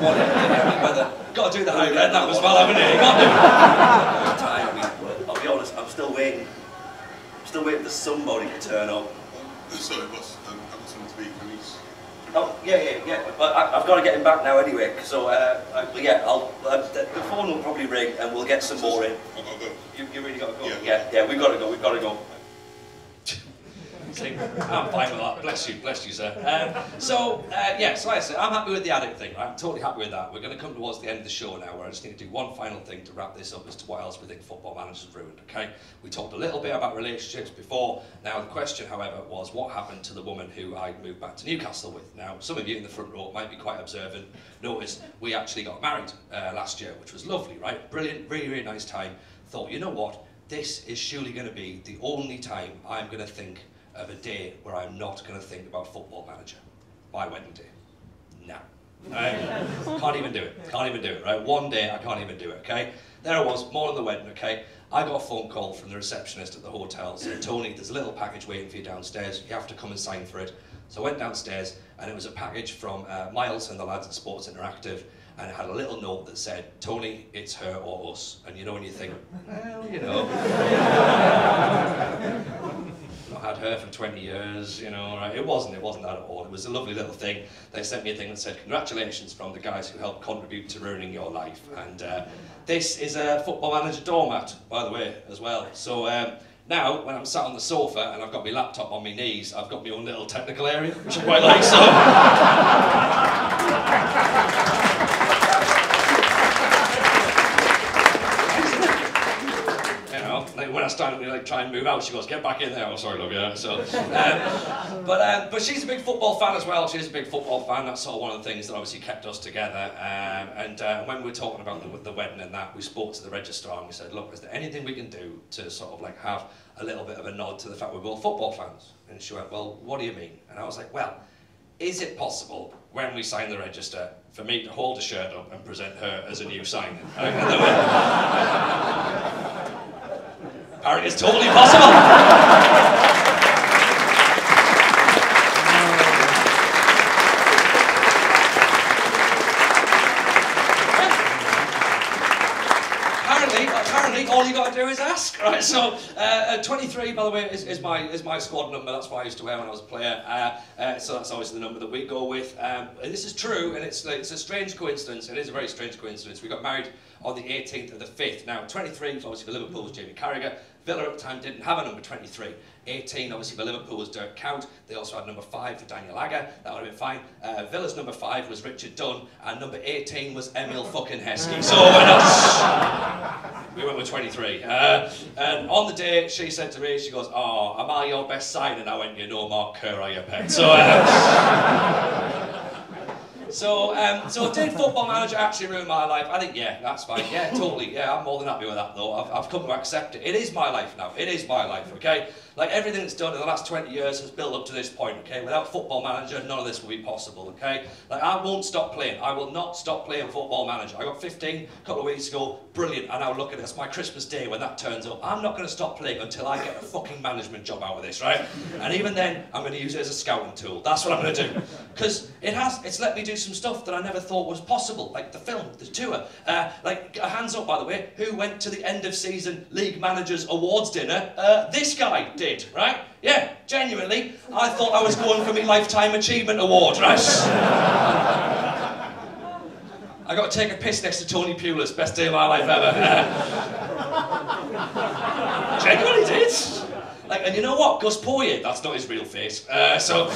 Whatever. Got to do the high red. That was well, haven't you? You got to. I'm tired. I mean, I'll be honest, I'm still waiting. I'm still waiting for somebody to turn up. Uh, Sorry, boss. Um, I've got someone to speak. Can Oh, yeah, yeah, yeah. But I, I've got to get him back now anyway. So, uh, I, yeah, I'll, uh, the, the phone will probably ring and we'll get some more in. I've got to go. You, you really got to go? Yeah. yeah, yeah, we've got to go, we've got to go. See, I'm fine with that. Bless you, bless you, sir. Um, so, uh, yeah, so like I said, I'm happy with the addict thing. Right? I'm totally happy with that. We're going to come towards the end of the show now, where I just need to do one final thing to wrap this up as to what else we think football managers ruined. Okay, we talked a little bit about relationships before. Now, the question, however, was what happened to the woman who I moved back to Newcastle with. Now, some of you in the front row might be quite observant. Notice we actually got married uh, last year, which was lovely, right? Brilliant, really, really nice time. thought, you know what? This is surely going to be the only time I'm going to think of a day where I'm not going to think about football manager. My wedding day. No. Right? can't even do it. Can't even do it, right? One day I can't even do it, okay? There I was, more on the wedding, okay? I got a phone call from the receptionist at the hotel saying, Tony, there's a little package waiting for you downstairs. You have to come and sign for it. So I went downstairs and it was a package from uh, Miles and the lads at Sports Interactive and it had a little note that said, Tony, it's her or us. And you know when you think, well, you know. Had her for 20 years, you know, right? It wasn't, it wasn't that at all. It was a lovely little thing. They sent me a thing that said, congratulations from the guys who helped contribute to ruining your life. And uh, this is a football manager doormat, by the way, as well. So um, now, when I'm sat on the sofa and I've got my laptop on my knees, I've got my own little technical area, which I quite like, so... you know, started to like try and move out, she goes, "Get back in there." Oh, sorry, love you. So, um, but um, but she's a big football fan as well. She's a big football fan. That's sort of one of the things that obviously kept us together. Um, and uh, when we were talking about the, the wedding and that, we spoke to the registrar and we said, "Look, is there anything we can do to sort of like have a little bit of a nod to the fact we're both football fans?" And she went, "Well, what do you mean?" And I was like, "Well." Is it possible, when we sign the register, for me to hold a shirt up and present her as a new signing? And they went, Apparently it's totally possible. apparently, apparently, is ask, right? So, uh, uh, 23, by the way, is, is my is my squad number. That's what I used to wear when I was a player. Uh, uh, so that's always the number that we go with. Um, and this is true, and it's it's a strange coincidence. It is a very strange coincidence. We got married on the 18th of the 5th. Now, 23, obviously for Liverpool was Jamie Carragher. Villa at the time didn't have a number 23. 18, obviously for Liverpool was Dirk Kuyt. They also had number 5 for Daniel Agger. That would have been fine. Uh, Villa's number 5 was Richard Dunne. And number 18 was Emile fucking Heskey. So we went, we went with 23. Uh, and on the day, she said to me, she goes, oh, am I your best sign? And I went, you know Mark Kerr, are your pet? So, uh, So, um, so did Football Manager actually ruin my life? I think, yeah, that's fine. Yeah, totally. Yeah, I'm more than happy with that, though. I've, I've come to accept it. It is my life now. It is my life, okay? Like, everything that's done in the last 20 years has built up to this point, okay? Without Football Manager, none of this would be possible, okay? Like, I won't stop playing. I will not stop playing Football Manager. I got 15 a couple of weeks ago. Brilliant. And now look at this. My Christmas day when that turns up. I'm not going to stop playing until I get a fucking management job out of this, right? And even then, I'm going to use it as a scouting tool. That's what I'm going to do. Because it has, it's let me do some stuff that I never thought was possible, like the film, the tour. Uh, like, uh, hands up, by the way, who went to the end of season League Managers Awards dinner? Uh, this guy did, right? Yeah, genuinely. I thought I was going for my Lifetime Achievement Award, right? I got to take a piss next to Tony Pulis, best day of my life ever. Genuinely did. Like, and you know what? Gus Poyet, that's not his real face. Uh, so,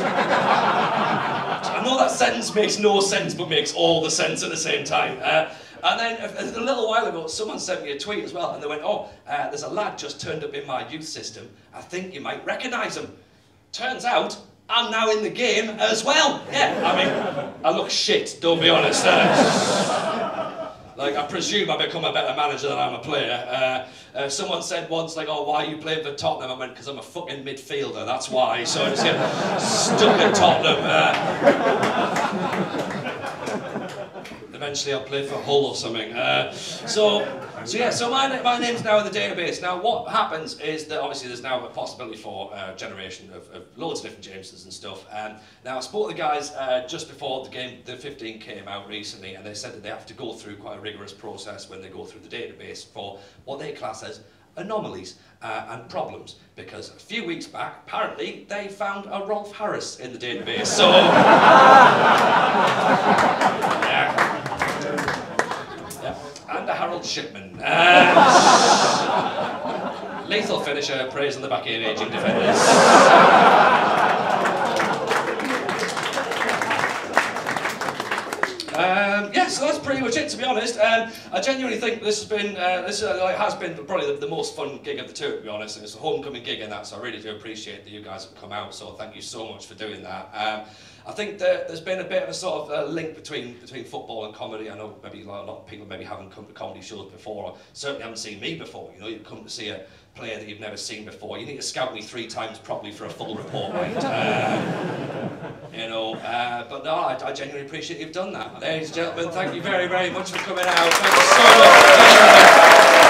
I know that sentence makes no sense, but makes all the sense at the same time. Uh, and then a, a, little while ago, someone sent me a tweet as well, and they went, "Oh, uh, there's a lad just turned up in my youth system. I think you might recognise him." Turns out, I'm now in the game as well. Yeah, I mean, I look shit. Don't be honest. Uh, like, I presume I become a better manager than I'm a player. Uh, uh, someone said once, like, oh, why are you playing for Tottenham? I went, because I'm a fucking midfielder, that's why. So I just get stuck at Tottenham. eventually I'll play for Hull or something. Uh, so, so yeah, so my, my name's now in the database. Now what happens is that obviously there's now a possibility for a generation of, of loads of different Jameses and stuff. And now I spoke to the guys uh, just before the game, the 15 came out recently, and they said that they have to go through quite a rigorous process when they go through the database for what they class as anomalies uh, and problems because a few weeks back apparently they found a Rolf Harris in the database so yeah. yeah. and a Harold Shipman uh, lethal finisher praising the back of aging defenders um, yeah, so that's pretty much it, to be honest. Um, I genuinely think this has been, uh, this uh, has been probably the, the most fun gig of the two, to be honest. And it's a homecoming gig and that, so I really do appreciate that you guys have come out. So thank you so much for doing that. Um, I think that there's been a bit of a sort of link between between football and comedy. I know maybe a lot of people maybe haven't come to comedy shows before, or certainly haven't seen me before. You know, you come to see a player that you've never seen before. You need to scout me three times properly for a full report, right? Uh, you know, uh, but no, I, I genuinely appreciate you've done that. Ladies and gentlemen, thank you very, very much for coming out. Thank you so much.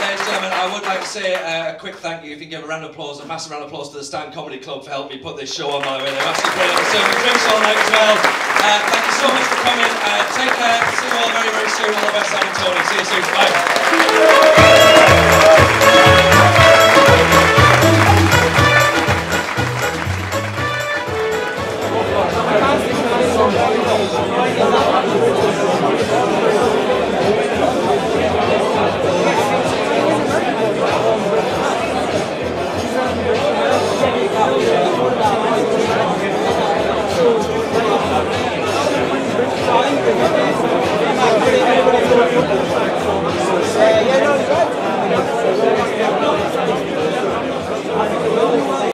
Ladies and gentlemen, I would like to say uh, a quick thank you. If you can give a round of applause, a massive round of applause to the Stand Comedy Club for helping me put this show on, by the way. They've it on serving drinks all night as well. Uh, thank you so much for coming. Uh, take care. See you all very, very soon. All the best, Sam and Tony. See you soon. Bye.